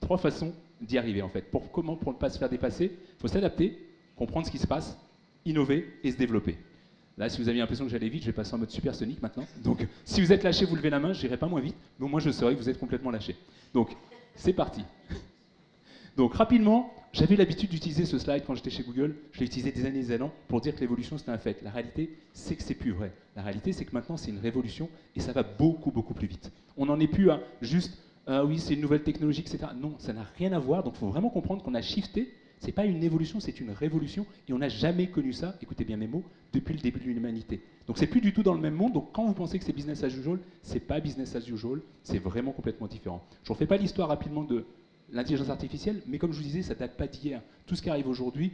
trois façons d'y arriver en fait. Pour comment Pour ne pas se faire dépasser, il faut s'adapter, comprendre ce qui se passe, innover et se développer. Là, si vous aviez l'impression que j'allais vite, je vais passer en mode supersonique maintenant. Donc, si vous êtes lâché, vous levez la main, je n'irai pas moins vite, mais au moins je saurai que vous êtes complètement lâché. Donc, c'est parti. Donc rapidement, j'avais l'habitude d'utiliser ce slide quand j'étais chez Google, je l'ai utilisé des années et des années pour dire que l'évolution c'était un fait. La réalité, c'est que c'est plus vrai. La réalité, c'est que maintenant c'est une révolution et ça va beaucoup beaucoup plus vite. On n'en est plus à juste ah oui, c'est une nouvelle technologie, etc. Non, ça n'a rien à voir. Donc il faut vraiment comprendre qu'on a shifté. C'est pas une évolution, c'est une révolution et on n'a jamais connu ça. Écoutez bien mes mots depuis le début de l'humanité. Donc c'est plus du tout dans le même monde. Donc quand vous pensez que c'est business as usual, c'est pas business as usual. C'est vraiment complètement différent. Je ne refais pas l'histoire rapidement de l'intelligence artificielle, mais comme je vous disais, ça date pas d'hier. Tout ce qui arrive aujourd'hui,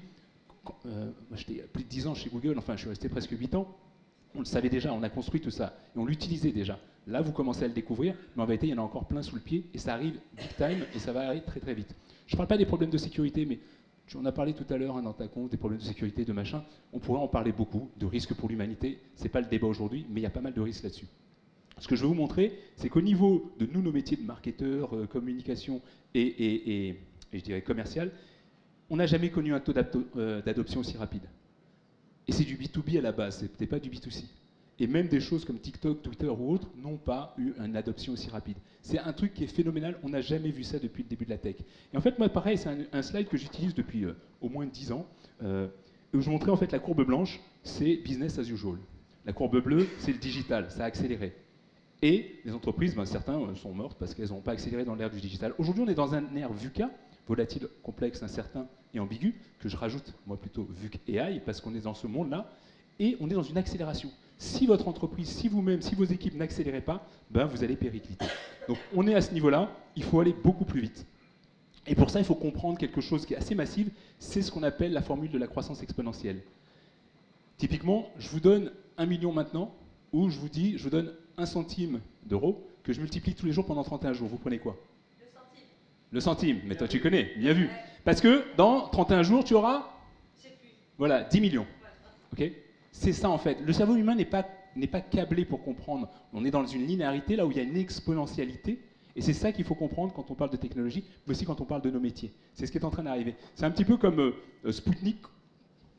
euh, moi j'étais plus de 10 ans chez Google, enfin je suis resté presque 8 ans, on le savait déjà, on a construit tout ça, et on l'utilisait déjà. Là, vous commencez à le découvrir, mais en vérité, il y en a encore plein sous le pied, et ça arrive big time, et ça va arriver très très vite. Je ne parle pas des problèmes de sécurité, mais tu en as parlé tout à l'heure hein, dans ta compte, des problèmes de sécurité, de machin. On pourrait en parler beaucoup, de risques pour l'humanité. Ce n'est pas le débat aujourd'hui, mais il y a pas mal de risques là-dessus. Ce que je veux vous montrer, c'est qu'au niveau de nous, nos métiers de marketeur, euh, communication et, je dirais commercial, on n'a jamais connu un taux euh, d'adoption aussi rapide. Et c'est du B2B à la base, ce n'était pas du B2C. Et même des choses comme TikTok, Twitter ou autres n'ont pas eu une adoption aussi rapide. C'est un truc qui est phénoménal, on n'a jamais vu ça depuis le début de la tech. Et en fait, moi, pareil, c'est un, slide que j'utilise depuis euh, au moins 10 ans, euh, où je montrais en fait la courbe blanche, c'est business as usual. La courbe bleue, c'est le digital, ça a accéléré. Et les entreprises, ben, certains euh, sont mortes parce qu'elles n'ont pas accéléré dans l'ère du digital. Aujourd'hui, on est dans un ère VUCA, volatile, complexe, incertain et ambigu, que je rajoute, moi plutôt VUC AI, parce qu'on est dans ce monde-là, et on est dans une accélération. Si votre entreprise, si vous-même, si vos équipes n'accélérez pas, ben vous allez péricliter. Donc on est à ce niveau-là, il faut aller beaucoup plus vite. Et pour ça, il faut comprendre quelque chose qui est assez massif, c'est ce qu'on appelle la formule de la croissance exponentielle. Typiquement, je vous donne un million maintenant, ou je vous dis, je vous donne un centime d'euros que je multiplie tous les jours pendant 31 jours. Vous prenez quoi? Le centime. Le centime, mais toi tu connais, bien vu. Parce que dans 31 jours, tu auras Voilà, 10 millions. Ok? C'est ça en fait. Le cerveau humain n'est pas, n'est pas câblé pour comprendre. On est dans une linéarité là où il y a une exponentialité. Et c'est ça qu'il faut comprendre quand on parle de technologie, mais aussi quand on parle de nos métiers. C'est ce qui est en train d'arriver. C'est un petit peu comme euh, Sputnik,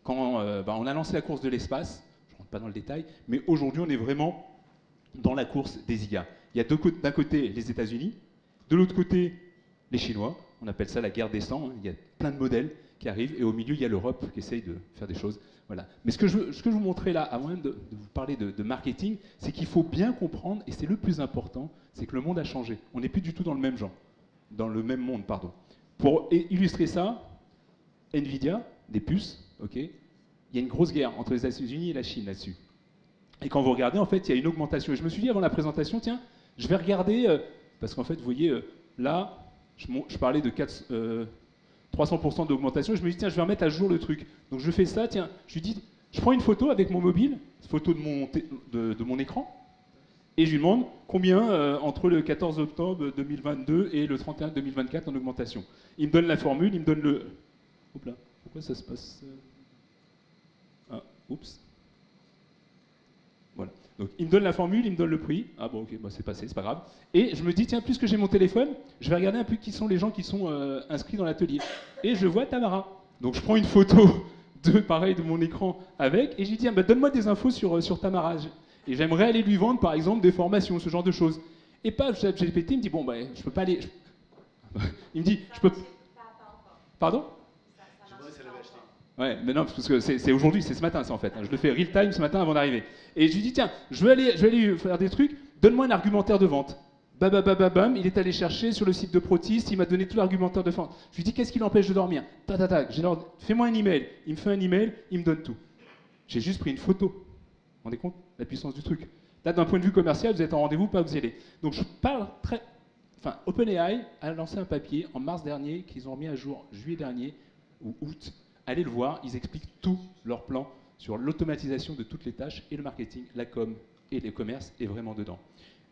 quand euh, bah, on a lancé la course de l'espace. Je ne rentre pas dans le détail, mais aujourd'hui on est vraiment dans la course des IA. Il y a d'un côté les États-Unis, de l'autre côté les Chinois. On appelle ça la guerre des sangs. Il y a plein de modèles qui arrivent, et au milieu il y a l'Europe qui essaye de faire des choses voilà. Mais ce que, je, ce vous montrer là, à moins de, vous parler de, marketing, c'est qu'il faut bien comprendre, et c'est le plus important, c'est que le monde a changé. On n'est plus du tout dans le même genre, dans le même monde, pardon. Pour illustrer ça, Nvidia, des puces, ok, il y a une grosse guerre entre les États-Unis et la Chine là-dessus. Et quand vous regardez, en fait, il y a une augmentation. Et je me suis dit avant la présentation, tiens, je vais regarder, euh, parce qu'en fait, vous voyez, euh, là, je, parlais de 4, 300% d'augmentation. Je me dis, tiens, je vais remettre à jour le truc. Donc je fais ça, tiens, je lui dis, je prends une photo avec mon mobile, photo de mon, écran, et je lui demande combien euh, entre le 14 octobre 2022 et le 31 2024 en augmentation. Il me donne la formule, il me donne le. Oups là, pourquoi ça se passe Ah, oups. Donc il me donne la formule, il me donne le prix. Ah bon, ok, bah, c'est passé, c'est pas grave. Et je me dis, tiens, puisque j'ai mon téléphone, je vais regarder un peu qui sont les gens qui sont euh, inscrits dans l'atelier. Et je vois Tamara. Donc je prends une photo de pareil de mon écran avec, et je lui dis, ah, bah, donne-moi des infos sur, euh, sur Tamara. Et j'aimerais aller lui vendre, par exemple, des formations, ce genre de choses. Et paf, GPT il me dit, bon, bah, je peux pas aller. il me dit, je peux. Pardon? Ouais, mais non, parce que c'est aujourd'hui, c'est ce matin, ça en fait. Je le fais real time ce matin avant d'arriver. Et je lui dis, tiens, je vais aller, aller faire des trucs, donne-moi un argumentaire de vente. Bam, bam, bam, bam, il est allé chercher sur le site de Protist, il m'a donné tout l'argumentaire de vente. Je lui dis, qu'est-ce qui l'empêche de dormir? Ta, ta, ta, fais-moi un email. Il me fait un email, il me donne tout. J'ai juste pris une photo. Vous vous rendez compte? La puissance du truc. Là, d'un point de vue commercial, vous êtes en rendez-vous, pas vous y allez. Donc je parle très. Enfin, OpenAI a lancé un papier en mars dernier qu'ils ont remis à jour juillet dernier ou août allez le voir, ils expliquent tout leur plan sur l'automatisation de toutes les tâches et le marketing, la com et le commerce est vraiment dedans.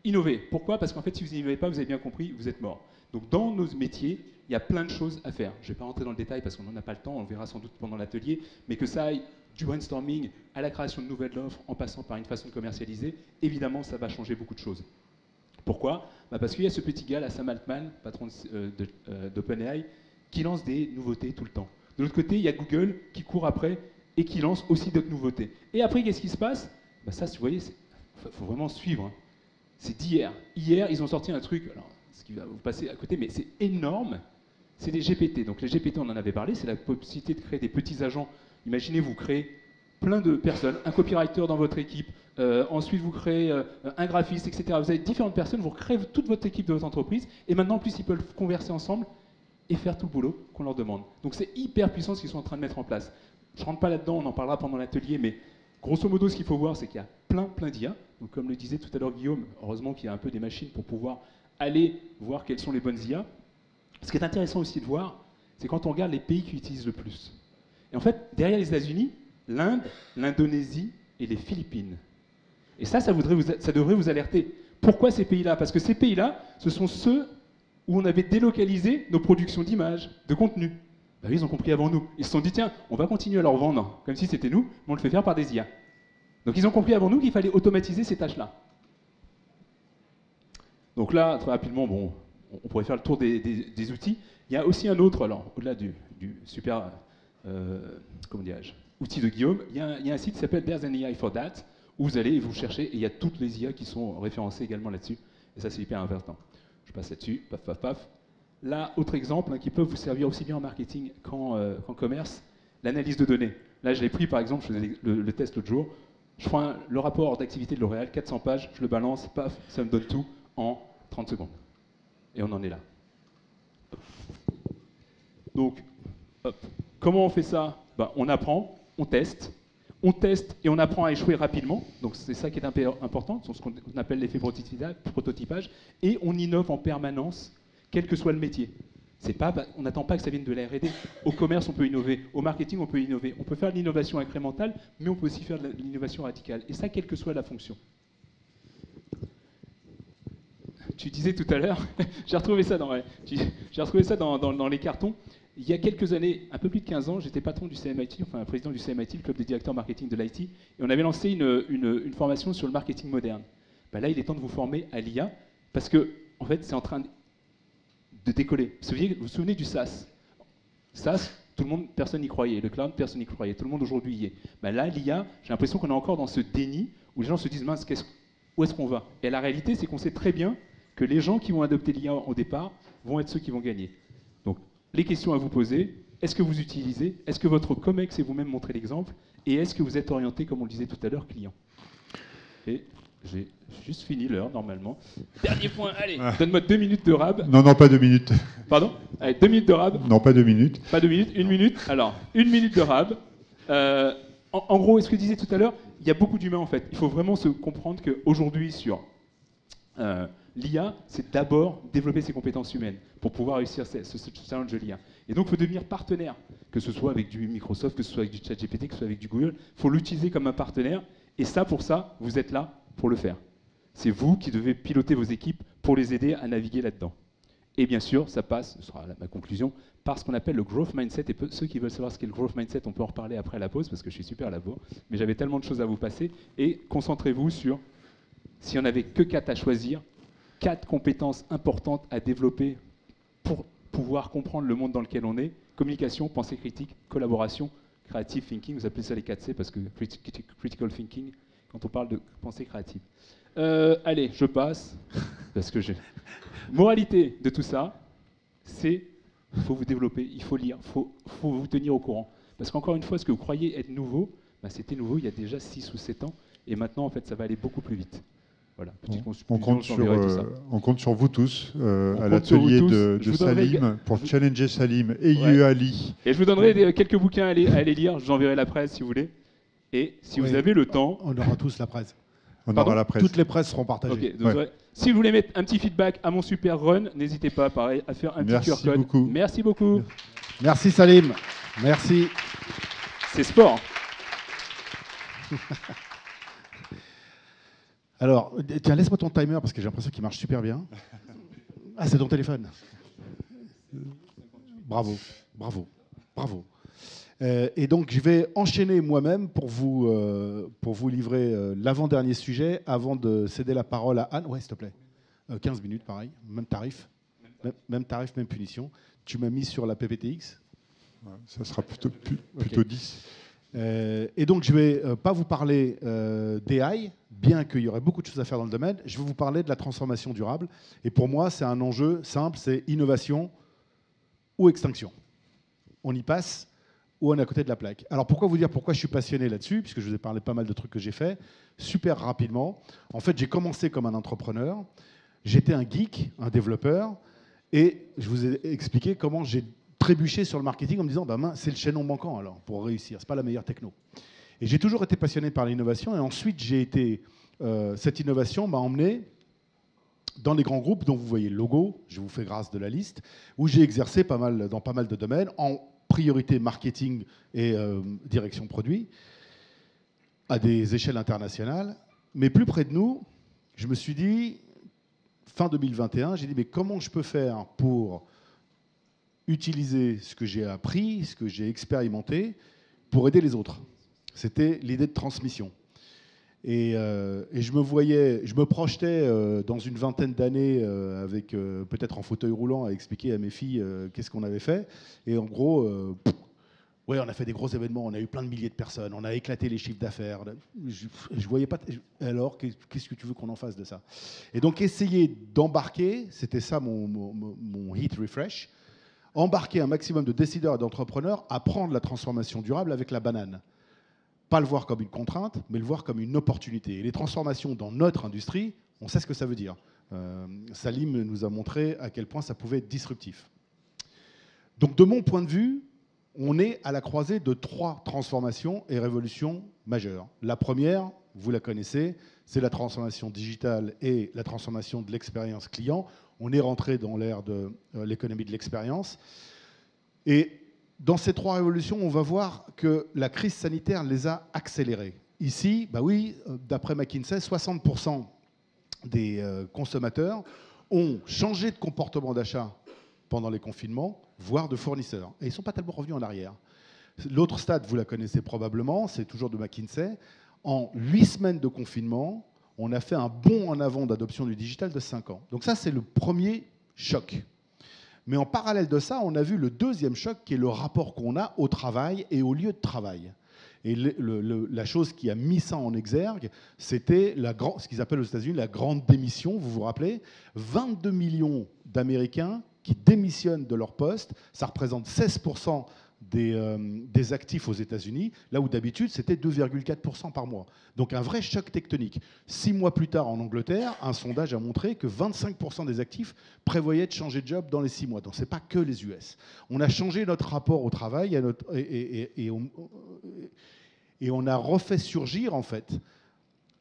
Innover, pourquoi? Parce qu'en fait, si vous n'innovez pas, vous avez bien compris, vous êtes mort. Donc dans nos métiers, il y a plein de choses à faire. Je ne vais pas rentrer dans le détail parce qu'on n'en a pas le temps, on le verra sans doute pendant l'atelier, mais que ça aille du brainstorming à la création de nouvelles offres en passant par une façon de commercialiser, évidemment, ça va changer beaucoup de choses. Pourquoi? Bah, Parce qu'il y a ce petit gars, là, Sam Altman, patron euh, euh, d'OpenAI, qui lance des nouveautés tout le temps. De l'autre côté, il y a Google qui court après et qui lance aussi d'autres nouveautés. Et après, qu'est-ce qui se passe? Bah Ça, vous voyez, il faut vraiment suivre. Hein. C'est d'hier. Hier, ils ont sorti un truc, alors, ce qui va vous passer à côté, mais c'est énorme. C'est des GPT. Donc les GPT, on en avait parlé, c'est la possibilité de créer des petits agents. Imaginez, vous créez plein de personnes, un copywriter dans votre équipe, euh, ensuite vous créez euh, un graphiste, etc. Vous avez différentes personnes, vous créez toute votre équipe de votre entreprise, et maintenant en plus ils peuvent converser ensemble et faire tout le boulot qu'on leur demande. Donc c'est hyper puissant ce qu'ils sont en train de mettre en place. Je ne rentre pas là-dedans, on en parlera pendant l'atelier, mais grosso modo, ce qu'il faut voir, c'est qu'il y a plein, plein d'IA. Donc comme le disait tout à l'heure Guillaume, heureusement qu'il y a un peu des machines pour pouvoir aller voir quelles sont les bonnes IA. Ce qui est intéressant aussi de voir, c'est quand on regarde les pays qui utilisent le plus. Et en fait, derrière les États-Unis, l'Inde, l'Indonésie et les Philippines. Et ça, ça, ça devrait vous alerter. Pourquoi ces pays-là? Parce que ces pays-là, ce sont ceux où on avait délocalisé nos productions d'images, de contenu. Bah ils ont compris avant nous. Ils se sont dit, tiens, on va continuer à leur vendre, comme si c'était nous, mais on le fait faire par des IA. Donc ils ont compris avant nous qu'il fallait automatiser ces tâches-là. Donc là, très rapidement, bon, on pourrait faire le tour des, outils. Il y a aussi un autre, alors, au-delà du, super, euh, comment outil de Guillaume, il y, a, il y, a, un site qui s'appelle There's an AI for That, où vous allez et vous cherchez, et il y a toutes les IA qui sont référencées également là-dessus. Et ça, c'est hyper important. Je passe là-dessus, paf, paf, paf. Là, autre exemple hein, qui peut vous servir aussi bien en marketing euh, qu'en commerce, l'analyse de données. Là, je l'ai pris par exemple, je faisais le, test l'autre jour. Je prends le rapport d'activité de L'Oréal, 400 pages, je le balance, paf, ça me donne tout en 30 secondes. Et on en est là. Donc, comment on fait ça? Ben, On apprend, on teste, on teste et on apprend à échouer rapidement. Donc c'est ça qui est important, ce qu'on appelle l'effet prototypage. Et on innove en permanence, quel que soit le métier. Pas, on n'attend pas que ça vienne de la R&D. Au commerce, on peut innover. Au marketing, on peut innover. On peut faire de l'innovation incrémentale, mais on peut aussi faire de l'innovation radicale. Et ça, quelle que soit la fonction. Tu disais tout à l'heure, j'ai retrouvé ça dans les cartons il y a quelques années, un peu plus de 15 ans, j'étais patron du CMIT, enfin président du CMIT, le club des directeurs marketing de l'IT, et on avait lancé une, formation sur le marketing moderne. Ben là, il est temps de vous former à l'IA, parce que, en fait, c'est en train de décoller. Vous vous souvenez du SaaS? SaaS, tout le monde, personne n'y croyait. Le cloud, personne n'y croyait. Tout le monde aujourd'hui y est. Ben là, l'IA, j'ai l'impression qu'on est encore dans ce déni où les gens se disent, mince, où est-ce qu'on va? Et la réalité, c'est qu'on sait très bien que les gens qui vont adopter l'IA au départ vont être ceux qui vont gagner les questions à vous poser. Est-ce que vous utilisez Est-ce que votre COMEX et vous-même montré l'exemple Et est-ce que vous êtes orienté, comme on le disait tout à l'heure, client? Et j'ai juste fini l'heure, normalement. Dernier point, allez, ah. donne-moi deux minutes de rab. Non, non, pas deux minutes. Pardon? Allez, deux minutes de rab. Non, pas deux minutes. Pas deux minutes, une minute. Alors, une minute de rab. Euh, en, gros, ce que je disais tout à l'heure, il y a beaucoup d'humains en fait. Il faut vraiment se comprendre qu'aujourd'hui, sur euh, l'IA, c'est d'abord développer ses compétences humaines pour pouvoir réussir ce, challenge de l'IA. Et donc, il faut devenir partenaire, que ce soit avec du Microsoft, que ce soit avec du ChatGPT, que ce soit avec du Google. Il faut l'utiliser comme un partenaire. Et ça, pour ça, vous êtes là pour le faire. C'est vous qui devez piloter vos équipes pour les aider à naviguer là-dedans. Et bien sûr, ça passe, ce sera ma conclusion, par ce qu'on appelle le growth mindset. Et ceux qui veulent savoir ce qu'est le growth mindset, on peut en reparler après la pause, parce que je suis super à la. Mais j'avais tellement de choses à vous passer. Et concentrez-vous sur, s'il n'y en avait que quatre à choisir, quatre compétences importantes à développer pour pouvoir comprendre le monde dans lequel on est. Communication, pensée critique, collaboration, creative thinking. Vous appelez ça les 4 C parce que critical thinking, quand on parle de pensée créative. Euh, allez, je passe, parce que j'ai... Moralité de tout ça, c'est faut vous développer, il faut lire, il faut, vous tenir au courant. Parce qu'encore une fois, ce que vous croyez être nouveau, bah, c'était nouveau il y a déjà 6 ou 7 ans, et maintenant, en fait, ça va aller beaucoup plus vite. Voilà, on, compte sur, euh, on, compte sur, vous tous euh, à l'atelier de, Salim pour challenger Salim et ouais. Ali. Et je vous donnerai quelques bouquins à aller, à aller lire. J'enverrai la presse si vous voulez. Et si vous avez le temps. On aura tous la presse. On aura la presse. Toutes les presses seront partagées. Si vous voulez mettre un petit feedback à mon super run, n'hésitez pas pareil, à faire un petit QR code. Beaucoup. Merci beaucoup. Merci Salim. Merci. C'est sport. Alors, tiens, laisse-moi ton timer parce que j'ai l'impression qu'il marche super bien. Ah, c'est ton téléphone. Bravo, bravo, bravo. Euh, et donc, je vais enchaîner moi-même pour vous, euh, pour vous livrer euh, l'avant-dernier sujet avant de céder la parole à Anne. Ouais, s'il te plaît. 15 minutes, pareil. Même tarif. Même, tarif, même punition. Tu m'as mis sur la PPTX. ça sera plutôt, plutôt 10. Euh, et donc, je ne vais euh, pas vous parler euh, d'AI, bien qu'il y aurait beaucoup de choses à faire dans le domaine. Je vais vous parler de la transformation durable. Et pour moi, c'est un enjeu simple, c'est innovation ou extinction. On y passe ou on est à côté de la plaque. Alors, pourquoi vous dire pourquoi je suis passionné là-dessus Puisque je vous ai parlé pas mal de trucs que j'ai fait. Super rapidement. En fait, j'ai commencé comme un entrepreneur. J'étais un geek, un développeur. Et je vous ai expliqué comment j'ai trébucher sur le marketing en me disant, bah, c'est le chaînon manquant alors pour réussir, c'est pas la meilleure techno. Et j'ai toujours été passionné par l'innovation et ensuite j'ai été, euh, cette innovation m'a emmené dans les grands groupes dont vous voyez le logo, je vous fais grâce de la liste, où j'ai exercé pas mal, dans pas mal de domaines, en priorité marketing et euh, direction produit, à des échelles internationales. Mais plus près de nous, je me suis dit, fin 2021, j'ai dit, mais comment je peux faire pour utiliser ce que j'ai appris, ce que j'ai expérimenté, pour aider les autres C'était l'idée de transmission. Euh, et, je me voyais, je me projetais euh, dans une vingtaine d'années euh, avec peut-être en fauteuil roulant à expliquer à mes filles qu'est-ce qu'on avait fait. Et en gros, ouais, on a fait des gros événements, on a eu plein de milliers de personnes, on a éclaté les chiffres d'affaires. Je, voyais pas. Alors, qu'est-ce que tu veux qu'on en fasse de ça? Et donc essayer d'embarquer, c'était ça mon hit refresh, embarquer un maximum de décideurs et d'entrepreneurs à prendre la transformation durable avec la banane pas le voir comme une contrainte, mais le voir comme une opportunité. Et les transformations dans notre industrie, on sait ce que ça veut dire. Euh, Salim nous a montré à quel point ça pouvait être disruptif. Donc de mon point de vue, on est à la croisée de trois transformations et révolutions majeures. La première, vous la connaissez, c'est la transformation digitale et la transformation de l'expérience client. On est rentré dans l'ère de euh, l'économie de l'expérience. Et dans ces trois révolutions, on va voir que la crise sanitaire les a accélérées. Ici, bah oui, euh, d'après McKinsey, 60% des euh, consommateurs ont changé de comportement d'achat pendant les confinements, voire de fournisseurs. Et ils ne sont pas tellement revenus en arrière. L'autre stade, vous la connaissez probablement, c'est toujours de McKinsey. En huit semaines de confinement, on a fait un bond en avant d'adoption du digital de 5 ans. Donc ça, c'est le premier choc. Mais en parallèle de ça, on a vu le deuxième choc qui est le rapport qu'on a au travail et au lieu de travail. Et la chose qui a mis ça en exergue, c'était ce qu'ils appellent aux États-Unis la grande démission, vous vous rappelez? 22 millions d'Américains qui démissionnent de leur poste, ça représente 16% euh, des, actifs aux États-Unis, là où d'habitude c'était 2,4% par mois. Donc un vrai choc tectonique. Six mois plus tard en Angleterre, un sondage a montré que 25% des actifs prévoyaient de changer de job dans les six mois. Donc ce n'est pas que les US. On a changé notre rapport au travail et on a refait surgir en fait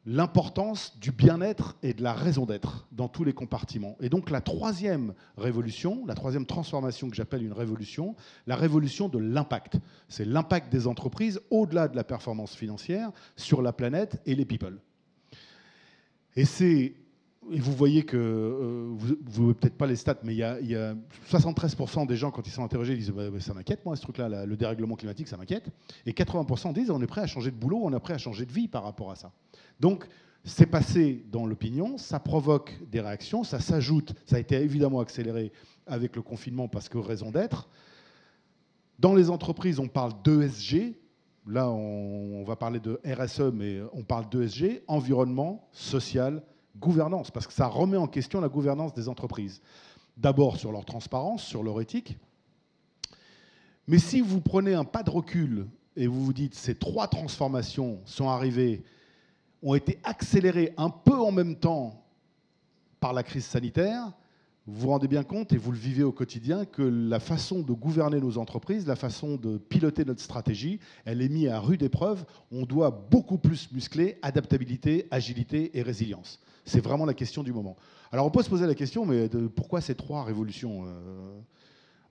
l'importance du bien-être et de la raison d'être dans tous les compartiments. Et donc la troisième révolution, la troisième transformation que j'appelle une révolution, la révolution de l'impact. C'est l'impact des entreprises au-delà de la performance financière sur la planète et les people. Et vous voyez que, euh, vous ne peut-être pas les stats, mais il y a, 73% des gens, quand ils sont interrogés, disent Ça m'inquiète, moi, ce truc-là, le dérèglement climatique, ça m'inquiète. Et 80% disent On est prêt à changer de boulot, on est prêt à changer de vie par rapport à ça. Donc, c'est passé dans l'opinion, ça provoque des réactions, ça s'ajoute, ça a été évidemment accéléré avec le confinement parce que raison d'être. Dans les entreprises, on parle d'ESG. Là, on, va parler de RSE, mais on parle d'ESG, environnement, social, gouvernance, parce que ça remet en question la gouvernance des entreprises. D'abord sur leur transparence, sur leur éthique. Mais si vous prenez un pas de recul et vous vous dites ces trois transformations sont arrivées, ont été accélérées un peu en même temps par la crise sanitaire, vous vous rendez bien compte, et vous le vivez au quotidien, que la façon de gouverner nos entreprises, la façon de piloter notre stratégie, elle est mise à rude épreuve. On doit beaucoup plus muscler adaptabilité, agilité et résilience. C'est vraiment la question du moment. Alors on peut se poser la question, mais pourquoi ces trois révolutions euh,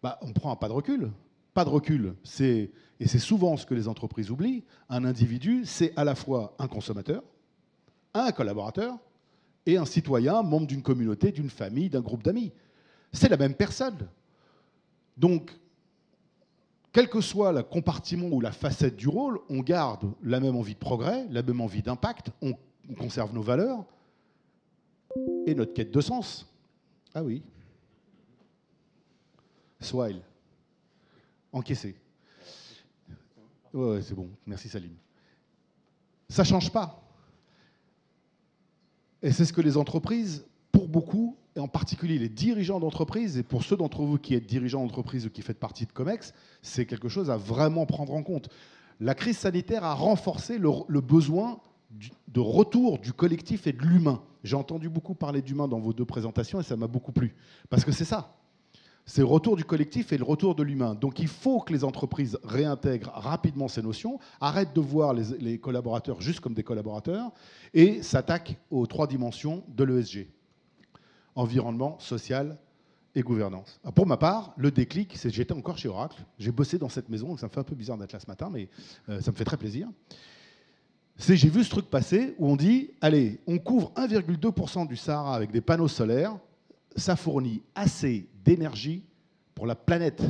bah, On prend un pas de recul. Pas de recul, c'est, et c'est souvent ce que les entreprises oublient, un individu, c'est à la fois un consommateur, un collaborateur et un citoyen, membre d'une communauté, d'une famille, d'un groupe d'amis. C'est la même personne. Donc, quel que soit le compartiment ou la facette du rôle, on garde la même envie de progrès, la même envie d'impact, on conserve nos valeurs et notre quête de sens. Ah oui. Swile. Encaissé. Ouais, c'est bon. Merci Salim. Ça change pas. Et c'est ce que les entreprises, pour beaucoup, et en particulier les dirigeants d'entreprise, et pour ceux d'entre vous qui êtes dirigeants d'entreprise ou qui faites partie de COMEX, c'est quelque chose à vraiment prendre en compte. La crise sanitaire a renforcé le, le besoin de retour du collectif et de l'humain. J'ai entendu beaucoup parler d'humain dans vos deux présentations et ça m'a beaucoup plu. Parce que c'est ça. C'est le retour du collectif et le retour de l'humain. Donc il faut que les entreprises réintègrent rapidement ces notions, arrêtent de voir les, collaborateurs juste comme des collaborateurs et s'attaquent aux trois dimensions de l'ESG. environnement, social et gouvernance. Pour ma part, le déclic, c'est que j'étais encore chez Oracle. J'ai bossé dans cette maison, donc ça me fait un peu bizarre d'être là ce matin, mais euh, ça me fait très plaisir. C'est j'ai vu ce truc passer où on dit, allez, on couvre 1,2% du Sahara avec des panneaux solaires, ça fournit assez d'énergie pour la planète.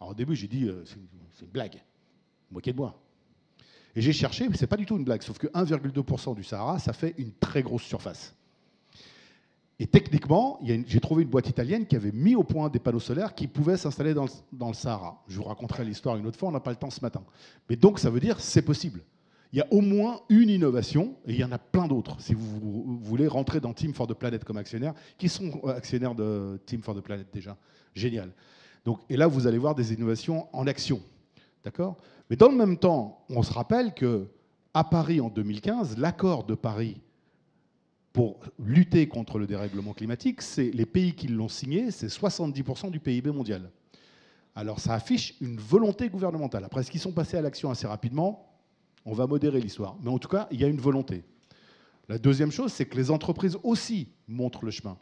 Alors au début, j'ai dit, euh, c'est une, blague, moquez de moi. Et j'ai cherché, mais ce n'est pas du tout une blague, sauf que 1,2% du Sahara, ça fait une très grosse surface. Et techniquement, j'ai trouvé une boîte italienne qui avait mis au point des panneaux solaires qui pouvaient s'installer dans, dans, le Sahara. Je vous raconterai l'histoire une autre fois, on n'a pas le temps ce matin. Mais donc, ça veut dire c'est possible. Il y a au moins une innovation, et il y en a plein d'autres, si vous, voulez rentrer dans Team for the Planet comme actionnaire. Qui sont actionnaires de Team for the Planet déjà Génial. Donc, et là, vous allez voir des innovations en action. D'accord? Mais dans le même temps, on se rappelle que à Paris en 2015, l'accord de Paris pour lutter contre le dérèglement climatique, c'est les pays qui l'ont signé, c'est 70% du PIB mondial. Alors ça affiche une volonté gouvernementale. Après, est-ce qu'ils sont passés à l'action assez rapidement? On va modérer l'histoire. Mais en tout cas, il y a une volonté. La deuxième chose, c'est que les entreprises aussi montrent le chemin.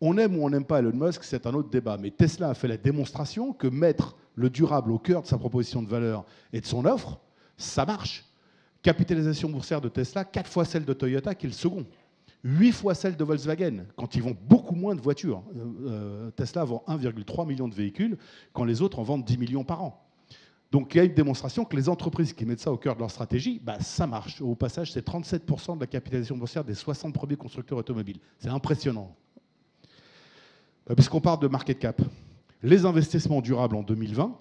On aime ou on n'aime pas Elon Musk, c'est un autre débat. Mais Tesla a fait la démonstration que mettre le durable au cœur de sa proposition de valeur et de son offre, ça marche. Capitalisation boursière de Tesla, quatre fois celle de Toyota, qui est le second. 8 fois celle de Volkswagen, quand ils vendent beaucoup moins de voitures. Euh, euh, Tesla vend 1,3 million de véhicules, quand les autres en vendent 10 millions par an. Donc il y a une démonstration que les entreprises qui mettent ça au cœur de leur stratégie, bah, ça marche. Au passage, c'est 37% de la capitalisation boursière des 60 premiers constructeurs automobiles. C'est impressionnant. Bah, puisqu'on parle de market cap, les investissements durables en 2020,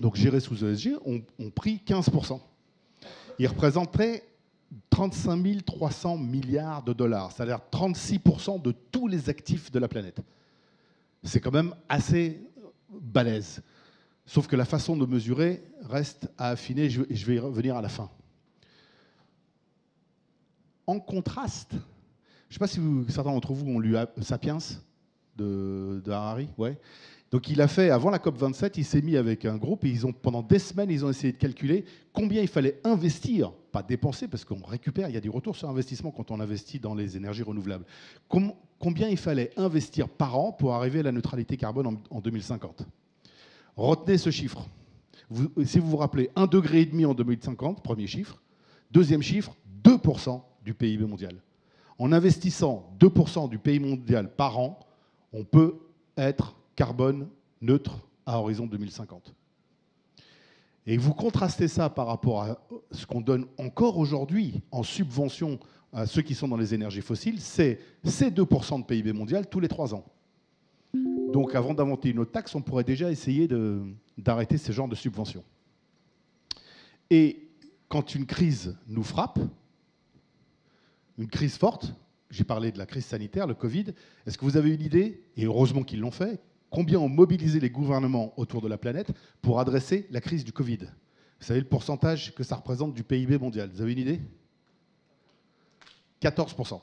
donc gérés sous ESG, ont, pris 15%. Ils représenteraient 35 300 milliards de dollars, c'est-à-dire 36% de tous les actifs de la planète. C'est quand même assez balèze. Sauf que la façon de mesurer reste à affiner, je vais y revenir à la fin. En contraste, je ne sais pas si certains d'entre vous ont lu Sapiens de, Harari. Ouais. Donc il a fait, avant la COP27, il s'est mis avec un groupe et ils ont, pendant des semaines, ils ont essayé de calculer combien il fallait investir, pas dépenser, parce qu'on récupère, il y a du retour sur investissement quand on investit dans les énergies renouvelables. combien il fallait investir par an pour arriver à la neutralité carbone en 2050 Retenez ce chiffre. Si vous vous rappelez, 1,5 degré en 2050, premier chiffre. Deuxième chiffre, 2% du PIB mondial. En investissant 2% du PIB mondial par an, on peut être carbone neutre à horizon 2050. Et vous contrastez ça par rapport à ce qu'on donne encore aujourd'hui en subvention à ceux qui sont dans les énergies fossiles, c'est 2% de PIB mondial tous les trois ans. Donc avant d'inventer une autre taxe, on pourrait déjà essayer d'arrêter ce genre de subventions. Et quand une crise nous frappe, une crise forte, j'ai parlé de la crise sanitaire, le Covid, est-ce que vous avez une idée, et heureusement qu'ils l'ont fait, combien ont mobilisé les gouvernements autour de la planète pour adresser la crise du Covid? Vous savez le pourcentage que ça représente du PIB mondial? Vous avez une idée? 14%.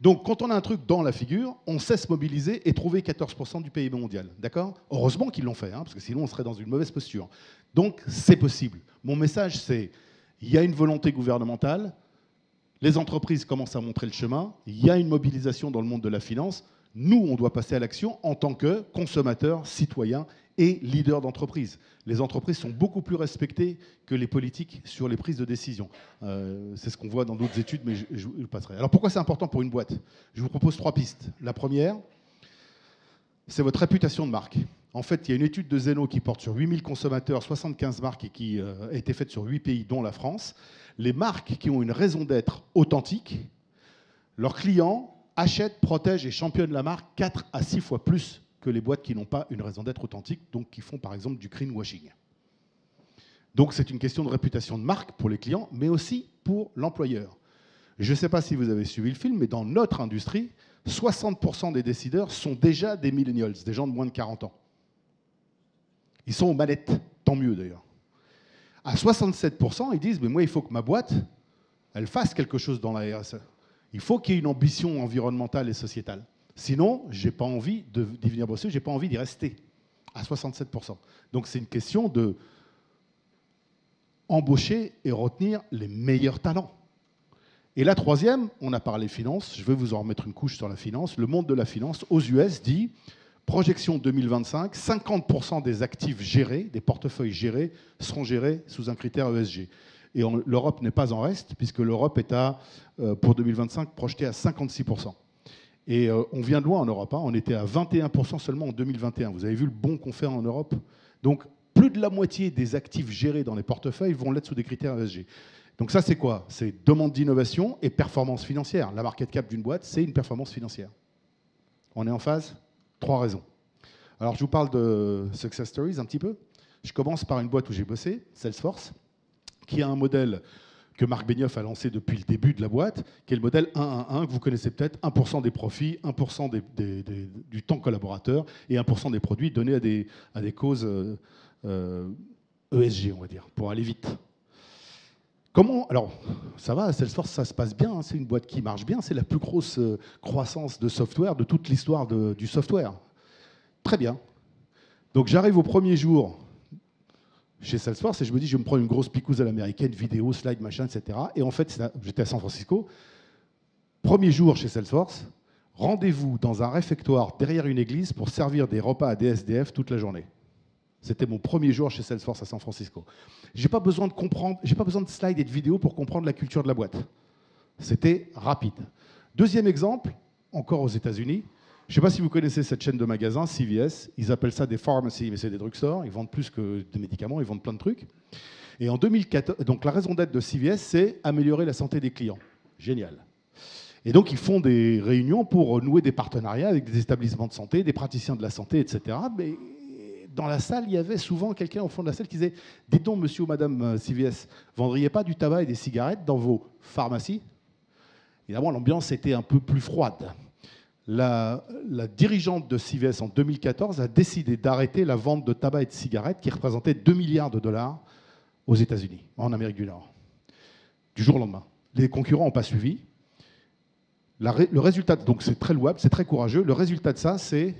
Donc, quand on a un truc dans la figure, on sait se mobiliser et trouver 14% du PIB mondial. D'accord? Heureusement qu'ils l'ont fait, hein, parce que sinon on serait dans une mauvaise posture. Donc, c'est possible. Mon message, c'est il y a une volonté gouvernementale, les entreprises commencent à montrer le chemin, il y a une mobilisation dans le monde de la finance. Nous, on doit passer à l'action en tant que consommateurs, citoyens et leaders d'entreprise. Les entreprises sont beaucoup plus respectées que les politiques sur les prises de décision. Euh, c'est ce qu'on voit dans d'autres études, mais je, je, passerai. Alors pourquoi c'est important pour une boîte? Je vous propose trois pistes. La première, c'est votre réputation de marque. En fait, il y a une étude de Zeno qui porte sur 8000 consommateurs, 75 marques et qui euh, a été faite sur 8 pays, dont la France. Les marques qui ont une raison d'être authentique, leurs clients achètent, protègent et championne la marque 4 à 6 fois plus que les boîtes qui n'ont pas une raison d'être authentique, donc qui font par exemple du greenwashing. Donc c'est une question de réputation de marque pour les clients, mais aussi pour l'employeur. Je ne sais pas si vous avez suivi le film, mais dans notre industrie, 60% des décideurs sont déjà des millennials, des gens de moins de 40 ans. Ils sont aux manettes, tant mieux d'ailleurs. À 67%, ils disent, mais moi, il faut que ma boîte, elle fasse quelque chose dans la RSE. Il faut qu'il y ait une ambition environnementale et sociétale. Sinon, je n'ai pas envie d'y venir bosser, je n'ai pas envie d'y rester. À 67%. Donc c'est une question de embaucher et retenir les meilleurs talents. Et la troisième, on a parlé finance, je vais vous en remettre une couche sur la finance. Le monde de la finance aux US dit projection 2025, 50% des actifs gérés, des portefeuilles gérés, seront gérés sous un critère ESG. Et l'Europe n'est pas en reste, puisque l'Europe est à, euh, pour 2025 projetée à 56%. Et euh, on vient de loin en Europe, hein. on était à 21% seulement en 2021. Vous avez vu le bon qu'on fait en Europe? Donc plus de la moitié des actifs gérés dans les portefeuilles vont l'être sous des critères ESG. Donc ça, c'est quoi? C'est demande d'innovation et performance financière. La market cap d'une boîte, c'est une performance financière. On est en phase? Trois raisons. Alors je vous parle de success stories un petit peu. Je commence par une boîte où j'ai bossé, Salesforce, qui a un modèle que Marc Benioff a lancé depuis le début de la boîte, qui est le modèle 1-1-1, que vous connaissez peut-être, 1% des profits, 1% du temps collaborateur et 1% des produits donnés à des, causes ESG, euh, e on va dire, pour aller vite. Comment Alors, ça va, Salesforce, ça se passe bien, hein, c'est une boîte qui marche bien, c'est la plus grosse euh, croissance de software de toute l'histoire du software. Très bien. Donc j'arrive au premier jour chez Salesforce et je me dis, je vais me prendre une grosse picouse à l'américaine, vidéo, slide, machin, etc. Et en fait, j'étais à San Francisco. Premier jour chez Salesforce, rendez-vous dans un réfectoire derrière une église pour servir des repas à des SDF toute la journée. C'était mon premier jour chez Salesforce à San Francisco. J'ai pas besoin de comprendre, j'ai pas besoin de slides et de vidéos pour comprendre la culture de la boîte. C'était rapide. Deuxième exemple, encore aux États-Unis. Je ne sais pas si vous connaissez cette chaîne de magasins, CVS. Ils appellent ça des pharmacies, mais c'est des drugstores. Ils vendent plus que des médicaments, ils vendent plein de trucs. Et en 2014, donc la raison d'être de CVS, c'est améliorer la santé des clients. Génial. Et donc ils font des réunions pour nouer des partenariats avec des établissements de santé, des praticiens de la santé, etc. Mais dans la salle, il y avait souvent quelqu'un au fond de la salle qui disait Dites donc, monsieur ou madame euh, CVS, vendriez pas du tabac et des cigarettes dans vos pharmacies? Évidemment, l'ambiance était un peu plus froide la, dirigeante de CVS en 2014 a décidé d'arrêter la vente de tabac et de cigarettes qui représentait 2 milliards de dollars aux États-Unis, en Amérique du Nord, du jour au lendemain. Les concurrents n'ont pas suivi. le résultat, donc c'est très louable, c'est très courageux. Le résultat de ça, c'est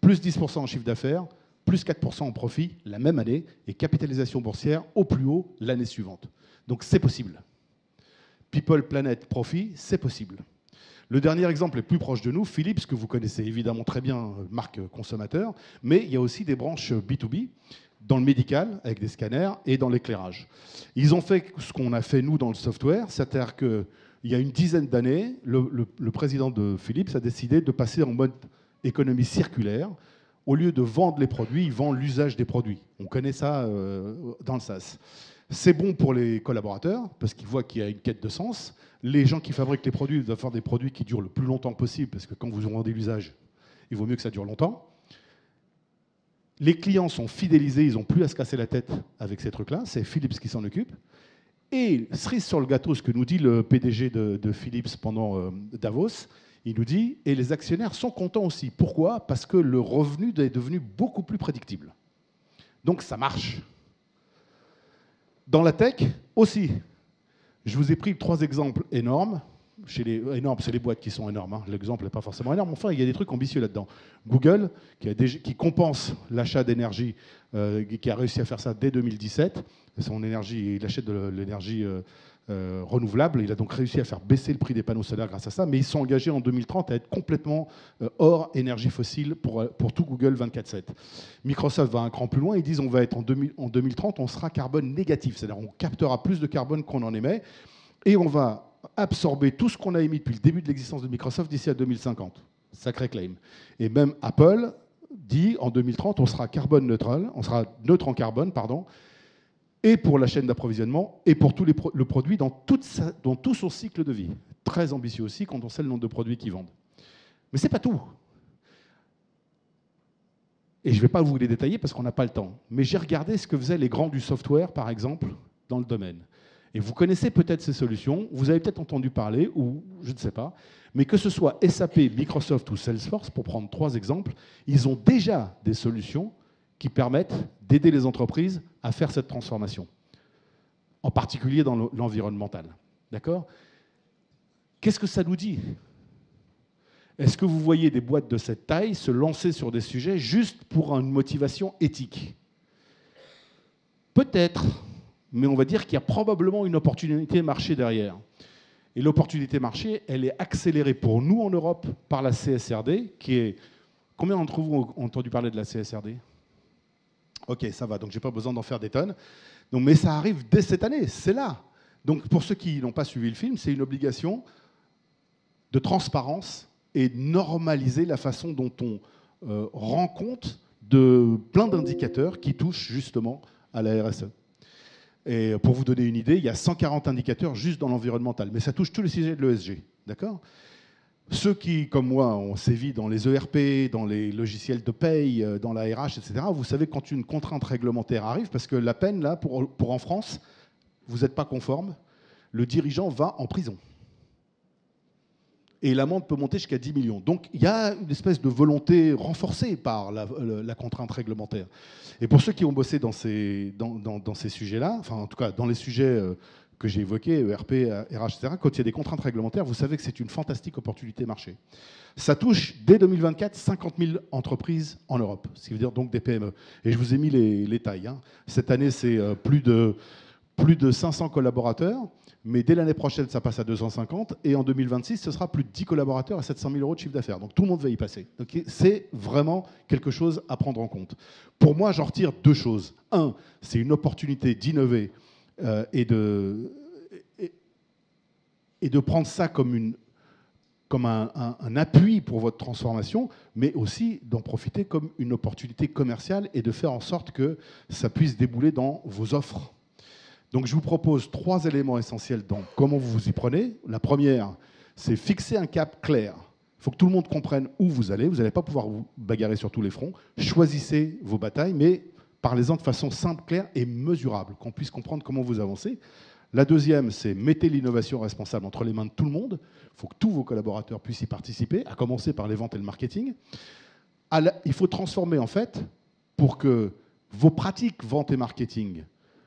plus 10% en chiffre d'affaires, plus 4% en profit la même année et capitalisation boursière au plus haut l'année suivante. Donc c'est possible. People, Planet, Profit, c'est possible. Le dernier exemple est plus proche de nous, Philips, que vous connaissez évidemment très bien, marque consommateur, mais il y a aussi des branches B2B dans le médical, avec des scanners, et dans l'éclairage. Ils ont fait ce qu'on a fait nous dans le software, c'est-à-dire qu'il y a une dizaine d'années, le, président de Philips a décidé de passer en mode économie circulaire. Au lieu de vendre les produits, ils vendent l'usage des produits. On connaît ça euh, dans le SaaS. C'est bon pour les collaborateurs, parce qu'ils voient qu'il y a une quête de sens. Les gens qui fabriquent les produits doivent faire des produits qui durent le plus longtemps possible, parce que quand vous vendez l'usage, il vaut mieux que ça dure longtemps. Les clients sont fidélisés, ils n'ont plus à se casser la tête avec ces trucs-là, c'est Philips qui s'en occupe. Et cerise sur le gâteau, ce que nous dit le PDG de, Philips pendant euh, Davos, il nous dit, et les actionnaires sont contents aussi. Pourquoi? Parce que le revenu est devenu beaucoup plus prédictible. Donc ça marche. Dans la tech aussi. Je vous ai pris trois exemples énormes. Énormes, c'est les boîtes qui sont énormes. Hein. L'exemple n'est pas forcément énorme. Enfin, il y a des trucs ambitieux là-dedans. Google, qui compense l'achat d'énergie, euh, qui a réussi à faire ça dès 2017. Son énergie, il achète de l'énergie euh, euh, renouvelable. Il a donc réussi à faire baisser le prix des panneaux solaires grâce à ça. Mais ils sont engagés en 2030 à être complètement hors énergie fossile pour, pour tout Google 24/7. Microsoft va un cran plus loin. Ils disent on va être en, en 2030, on sera carbone négatif. C'est-à-dire on captera plus de carbone qu'on en émet. Et on va absorber tout ce qu'on a émis depuis le début de l'existence de Microsoft d'ici à 2050. Sacré claim. Et même Apple dit en 2030, on sera carbone neutral, on sera neutre en carbone, pardon, et pour la chaîne d'approvisionnement, et pour tout le produit dans, dans tout son cycle de vie. Très ambitieux aussi quand on sait le nombre de produits qu'ils vendent. Mais ce n'est pas tout. Et je ne vais pas vous les détailler parce qu'on n'a pas le temps. Mais j'ai regardé ce que faisaient les grands du software, par exemple, dans le domaine. Et vous connaissez peut-être ces solutions, vous avez peut-être entendu parler, ou je ne sais pas, mais que ce soit SAP, Microsoft ou Salesforce, pour prendre trois exemples, ils ont déjà des solutions qui permettent d'aider les entreprises à faire cette transformation, en particulier dans l'environnemental. D'accord? Qu'est-ce que ça nous dit? Est-ce que vous voyez des boîtes de cette taille se lancer sur des sujets juste pour une motivation éthique? Peut-être mais on va dire qu'il y a probablement une opportunité marché derrière. Et l'opportunité marché, elle est accélérée pour nous en Europe par la CSRD, qui est... Combien d'entre vous ont entendu parler de la CSRD Ok, ça va, donc j'ai pas besoin d'en faire des tonnes. Donc, mais ça arrive dès cette année, c'est là. Donc pour ceux qui n'ont pas suivi le film, c'est une obligation de transparence et normaliser la façon dont on euh, rend compte de plein d'indicateurs qui touchent justement à la RSE. Et pour vous donner une idée, il y a 140 indicateurs juste dans l'environnemental, mais ça touche tous les sujets de l'ESG. D'accord? Ceux qui, comme moi, ont sévi dans les ERP, dans les logiciels de paye, euh, dans la RH, etc., vous savez quand une contrainte réglementaire arrive, parce que la peine, là, pour, en France, vous n'êtes pas conforme, le dirigeant va en prison et l'amende peut monter jusqu'à 10 millions. Donc il y a une espèce de volonté renforcée par la, contrainte réglementaire. Et pour ceux qui ont bossé dans ces, dans, ces sujets-là, enfin en tout cas dans les sujets euh, que j'ai évoqués, ERP, RH, etc., quand il y a des contraintes réglementaires, vous savez que c'est une fantastique opportunité marché. Ça touche dès 2024 50 000 entreprises en Europe, ce qui veut dire donc des PME. Et je vous ai mis les, tailles. Hein. Cette année, c'est euh, plus de, plus de 500 collaborateurs mais dès l'année prochaine, ça passe à 250, et en 2026, ce sera plus de 10 collaborateurs à 700 000 euros de chiffre d'affaires. Donc tout le monde va y passer. c'est vraiment quelque chose à prendre en compte. Pour moi, j'en retire deux choses. Un, c'est une opportunité d'innover euh, et, de, et, de prendre ça comme, une, comme un, un appui pour votre transformation, mais aussi d'en profiter comme une opportunité commerciale et de faire en sorte que ça puisse débouler dans vos offres donc je vous propose trois éléments essentiels dans comment vous vous y prenez. La première, c'est fixer un cap clair. Il faut que tout le monde comprenne où vous allez. Vous n'allez pas pouvoir vous bagarrer sur tous les fronts. Choisissez vos batailles, mais parlez-en de façon simple, claire et mesurable, qu'on puisse comprendre comment vous avancez. La deuxième, c'est mettez l'innovation responsable entre les mains de tout le monde. Il faut que tous vos collaborateurs puissent y participer, à commencer par les ventes et le marketing. Il faut transformer, en fait, pour que vos pratiques vente et marketing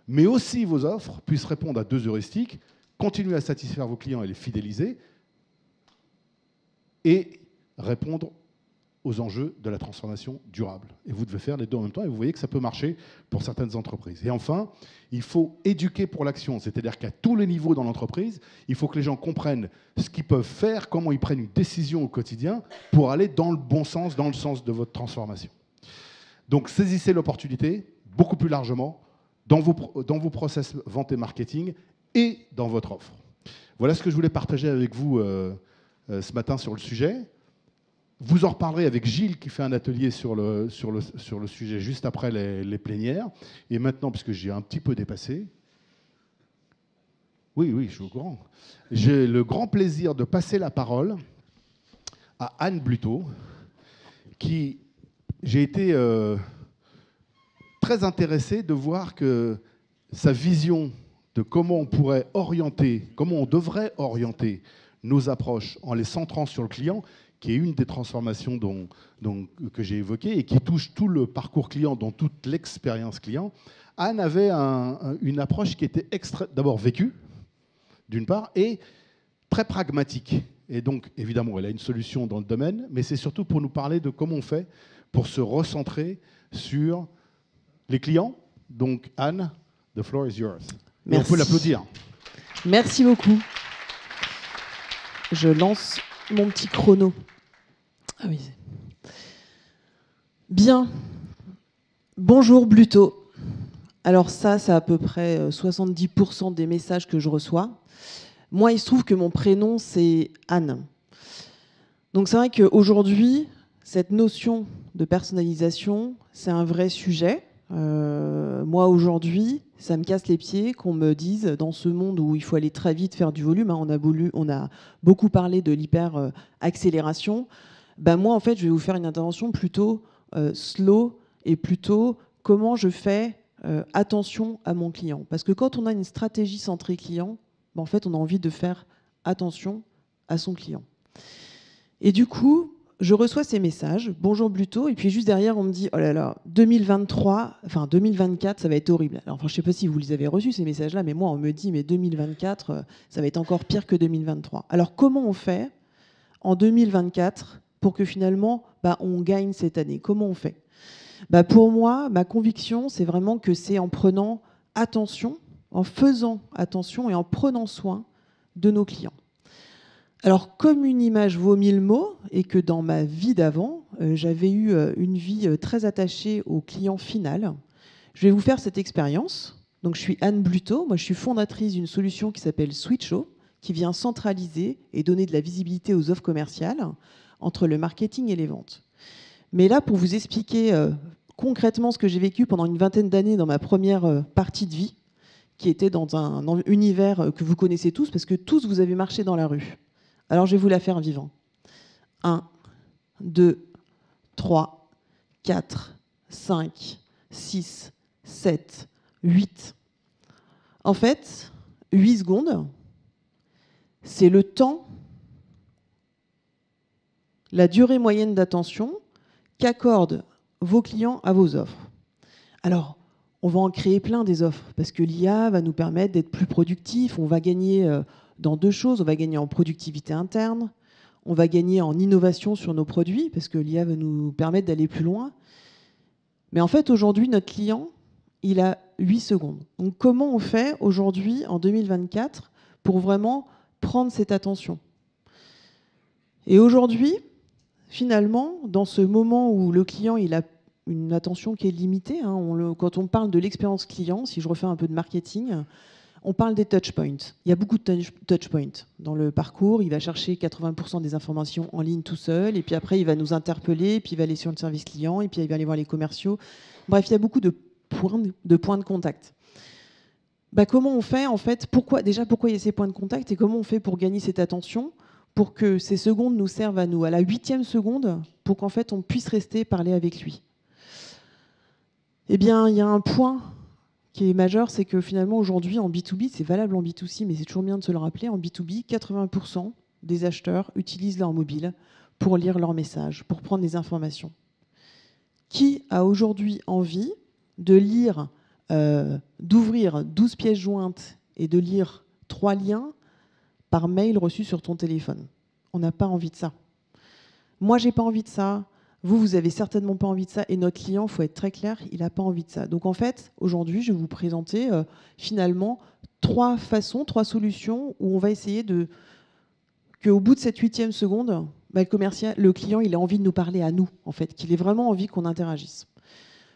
mais aussi vos offres puissent répondre à deux heuristiques, continuer à satisfaire vos clients et les fidéliser, et répondre aux enjeux de la transformation durable. Et vous devez faire les deux en même temps, et vous voyez que ça peut marcher pour certaines entreprises. Et enfin, il faut éduquer pour l'action, c'est-à-dire qu'à tous les niveaux dans l'entreprise, il faut que les gens comprennent ce qu'ils peuvent faire, comment ils prennent une décision au quotidien pour aller dans le bon sens, dans le sens de votre transformation. Donc saisissez l'opportunité beaucoup plus largement dans vos, process vente et marketing et dans votre offre. Voilà ce que je voulais partager avec vous euh, euh, ce matin sur le sujet. Vous en reparlerez avec Gilles qui fait un atelier sur le, sujet juste après les, plénières. Et maintenant, puisque j'ai un petit peu dépassé, oui, oui, je suis au courant. J'ai le grand plaisir de passer la parole à Anne Bluto, qui j'ai été euh, très intéressé de voir que sa vision de comment on pourrait orienter, comment on devrait orienter nos approches en les centrant sur le client, qui est une des transformations dont, que j'ai évoquées et qui touche tout le parcours client, dont toute l'expérience client, Anne avait une approche qui était d'abord vécue, d'une part, et très pragmatique. Et donc, évidemment, elle a une solution dans le domaine, mais c'est surtout pour nous parler de comment on fait pour se recentrer sur les clients. Donc, Anne, the floor is yours. on peut l'applaudir. Merci beaucoup. Je lance mon petit chrono. Ah. Bien. Bonjour Bluto. Alors ça, c'est à peu près 70% euh, des messages que je reçois. Moi, il se trouve que mon prénom, c'est Anne. Donc c'est vrai qu'aujourd'hui, cette notion de personnalisation, c'est un vrai sujet. Euh, moi, aujourd'hui, ça me casse les pieds qu'on me dise, dans ce monde où il faut aller très vite, faire du volume, hein, on, a beaucoup parlé de l'hyper-accélération, ben moi, en fait, je vais vous faire une intervention plutôt euh, slow et plutôt comment je fais euh, attention à mon client. Parce que quand on a une stratégie centrée client, ben, en fait, on a envie de faire attention à son client. Et du coup, je reçois ces messages, bonjour Bluto, et puis juste derrière, on me dit, oh là là, 2023, enfin 2024, ça va être horrible. Alors, je ne sais pas si vous les avez reçus, ces messages-là, mais moi, on me dit, mais 2024, euh, ça va être encore pire que 2023. Alors, comment on fait en 2024 pour que finalement, bah, on gagne cette année? Comment on fait? Bah, Pour moi, ma conviction, c'est vraiment que c'est en prenant attention, en faisant attention et en prenant soin de nos clients. Alors, comme une image vaut mille mots, et que dans ma vie d'avant, euh, j'avais eu euh, une vie euh, très attachée au client final, je vais vous faire cette expérience. Donc, je suis Anne Bluto, moi je suis fondatrice d'une solution qui s'appelle Switcho, qui vient centraliser et donner de la visibilité aux offres commerciales entre le marketing et les ventes. Mais là, pour vous expliquer concrètement ce que j'ai vécu pendant une vingtaine d'années dans ma première partie de vie, qui était dans un univers que vous connaissez tous, parce que tous vous avez marché dans la rue. Alors je vais vous la faire vivant. 1, 2, 3, 4, 5, 6, 7, 8. En fait, 8 secondes, c'est le temps, la durée moyenne d'attention qu'accordent vos clients à vos offres. Alors, on va en créer plein des offres, parce que l'IA va nous permettre d'être plus productifs, on va gagner euh, dans deux choses. On va gagner en productivité interne, on va gagner en innovation sur nos produits, parce que l'IA va nous permettre d'aller plus loin. Mais en fait, aujourd'hui, notre client, il a 8 secondes. Donc comment on fait aujourd'hui, en 2024, pour vraiment prendre cette attention? Et aujourd'hui, finalement, dans ce moment où le client il a une attention qui est limitée, hein, quand on parle de l'expérience client, si je refais un peu de marketing, on parle des touchpoints. Il y a beaucoup de touchpoints dans le parcours. Il va chercher 80% des informations en ligne tout seul, et puis après, il va nous interpeller, puis il va aller sur le service client, et puis il va aller voir les commerciaux. Bref, il y a beaucoup de points de, points de contact. Bah, comment on fait en fait pourquoi, Déjà, pourquoi il y a ces points de contact et comment on fait pour gagner cette attention pour que ces secondes nous servent à nous, à la huitième seconde, pour qu'en fait on puisse rester parler avec lui? Eh bien, il y a un point qui est majeur, c'est que finalement aujourd'hui en B2B, c'est valable en B2C, mais c'est toujours bien de se le rappeler, en B2B, 80% des acheteurs utilisent leur mobile pour lire leurs messages, pour prendre des informations. Qui a aujourd'hui envie de lire, euh, d'ouvrir 12 pièces jointes et de lire trois liens par mail reçu sur ton téléphone? On n'a pas envie de ça. Moi, j'ai pas envie de ça. Vous, vous avez certainement pas envie de ça. Et notre client, il faut être très clair, il n'a pas envie de ça. Donc en fait, aujourd'hui, je vais vous présenter euh, finalement trois façons, trois solutions où on va essayer de qu'au bout de cette huitième seconde, bah, le, le client, il a envie de nous parler à nous, en fait, qu'il ait vraiment envie qu'on interagisse.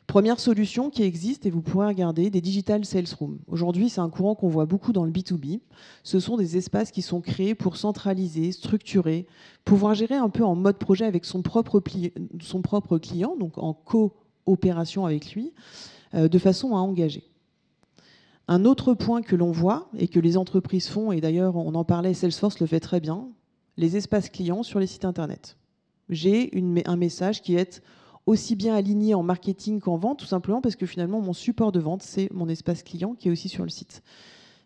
Première solution qui existe, et vous pourrez regarder, des digital sales rooms. Aujourd'hui, c'est un courant qu'on voit beaucoup dans le B2B. Ce sont des espaces qui sont créés pour centraliser, structurer, pouvoir gérer un peu en mode projet avec son propre, client, donc en coopération avec lui, euh, de façon à engager. Un autre point que l'on voit et que les entreprises font, et d'ailleurs on en parlait, Salesforce le fait très bien, les espaces clients sur les sites Internet. J'ai un message qui est aussi bien aligné en marketing qu'en vente, tout simplement parce que finalement, mon support de vente, c'est mon espace client qui est aussi sur le site.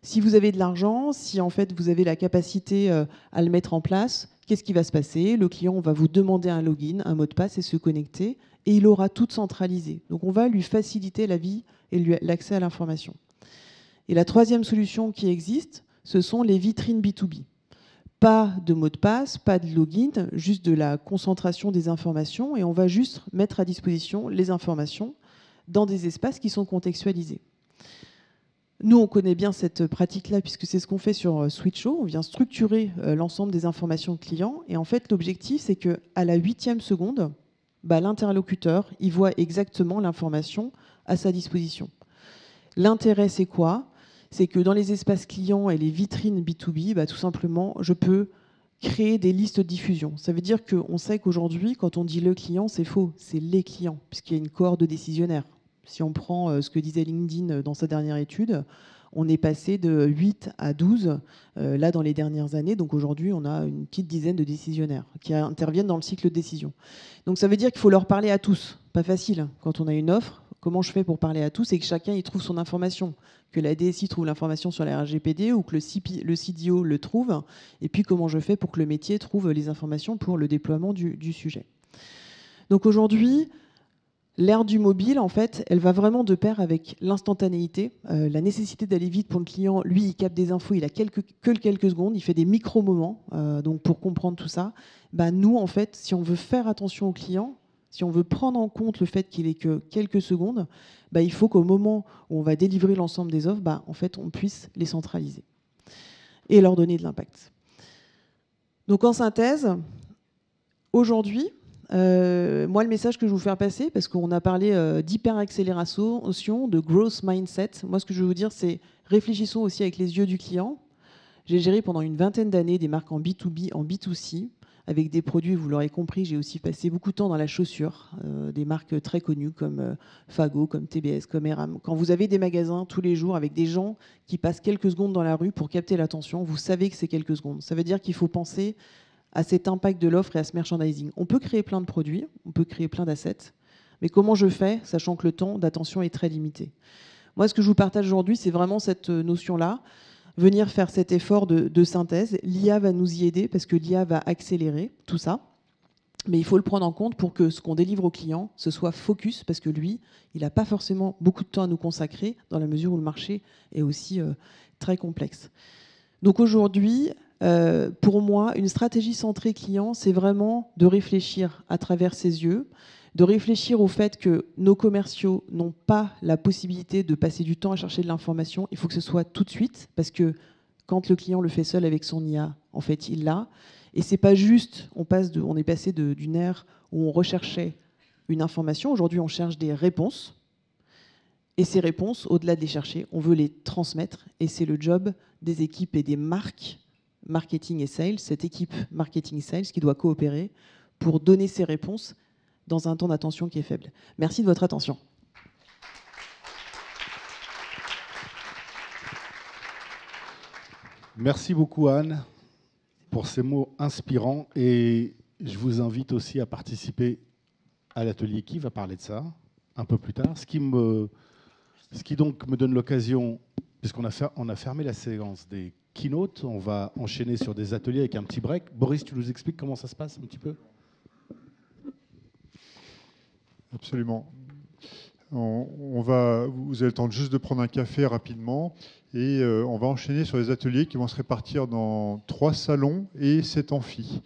Si vous avez de l'argent, si en fait vous avez la capacité euh, à le mettre en place, qu'est-ce qui va se passer? Le client va vous demander un login, un mot de passe et se connecter, et il aura tout centralisé. Donc on va lui faciliter la vie et l'accès à l'information. Et la troisième solution qui existe, ce sont les vitrines B2B. Pas de mot de passe, pas de login, juste de la concentration des informations et on va juste mettre à disposition les informations dans des espaces qui sont contextualisés. Nous, on connaît bien cette pratique-là puisque c'est ce qu'on fait sur euh, Switcho. On vient structurer euh, l'ensemble des informations clients et en fait, l'objectif, c'est que à la huitième seconde, bah, l'interlocuteur, il voit exactement l'information à sa disposition. L'intérêt, c'est quoi? C'est que dans les espaces clients et les vitrines B2B, bah, tout simplement, je peux créer des listes de diffusion. Ça veut dire qu'on sait qu'aujourd'hui, quand on dit le client, c'est faux, c'est les clients, puisqu'il y a une cohorte de décisionnaires. Si on prend euh, ce que disait LinkedIn euh, dans sa dernière étude, on est passé de 8 à 12 euh, là dans les dernières années. Donc aujourd'hui, on a une petite dizaine de décisionnaires qui interviennent dans le cycle de décision. Donc ça veut dire qu'il faut leur parler à tous. Pas facile. Quand on a une offre, comment je fais pour parler à tous et que chacun y trouve son information que la DSI trouve l'information sur la RGPD ou que le, CDO le trouve, et puis comment je fais pour que le métier trouve les informations pour le déploiement du, sujet. Donc aujourd'hui, l'ère du mobile, en fait, elle va vraiment de pair avec l'instantanéité, euh, la nécessité d'aller vite pour le client. Lui, il capte des infos, il a quelques, que quelques secondes, il fait des micro-moments. Euh, donc pour comprendre tout ça, bah, nous, en fait, si on veut faire attention au client, si on veut prendre en compte le fait qu'il ait que quelques secondes, bah, il faut qu'au moment où on va délivrer l'ensemble des offres, bah, en fait, on puisse les centraliser et leur donner de l'impact. Donc en synthèse, aujourd'hui, euh, moi, le message que je veux vous faire passer, parce qu'on a parlé euh, d'hyper-accélération, de growth mindset, moi, ce que je veux vous dire, c'est réfléchissons aussi avec les yeux du client. J'ai géré pendant une vingtaine d'années des marques en B2B, en B2C, avec des produits, vous l'aurez compris, j'ai aussi passé beaucoup de temps dans la chaussure, euh, des marques très connues comme euh, Fago, comme TBS, comme Eram. Quand vous avez des magasins tous les jours avec des gens qui passent quelques secondes dans la rue pour capter l'attention, vous savez que c'est quelques secondes. Ça veut dire qu'il faut penser à cet impact de l'offre et à ce merchandising. On peut créer plein de produits, on peut créer plein d'assets, mais comment je fais, sachant que le temps d'attention est très limité? Moi, ce que je vous partage aujourd'hui, c'est vraiment cette euh, notion-là venir faire cet effort de, synthèse. L'IA va nous y aider parce que l'IA va accélérer tout ça. Mais il faut le prendre en compte pour que ce qu'on délivre au client, ce soit focus, parce que lui, il n'a pas forcément beaucoup de temps à nous consacrer, dans la mesure où le marché est aussi euh, très complexe. Donc aujourd'hui, euh, pour moi, une stratégie centrée client, c'est vraiment de réfléchir à travers ses yeux, de réfléchir au fait que nos commerciaux n'ont pas la possibilité de passer du temps à chercher de l'information. Il faut que ce soit tout de suite, parce que quand le client le fait seul avec son IA, en fait, il l'a. Et c'est pas juste, on, passe on est passé d'une ère où on recherchait une information. Aujourd'hui, on cherche des réponses. Et ces réponses, au-delà de les chercher, on veut les transmettre. Et c'est le job des équipes et des marques marketing et sales, cette équipe marketing et sales qui doit coopérer pour donner ces réponses dans un temps d'attention qui est faible. Merci de votre attention. Merci beaucoup Anne pour ces mots inspirants et je vous invite aussi à participer à l'atelier qui va parler de ça un peu plus tard. Ce qui, me, donc me donne l'occasion, puisqu'on a, on a fermé la séance des keynotes, on va enchaîner sur des ateliers avec un petit break. Boris, tu nous expliques comment ça se passe un petit peu? Absolument. On, va, vous avez le temps juste de prendre un café rapidement et euh, on va enchaîner sur les ateliers qui vont se répartir dans trois salons et sept amphis.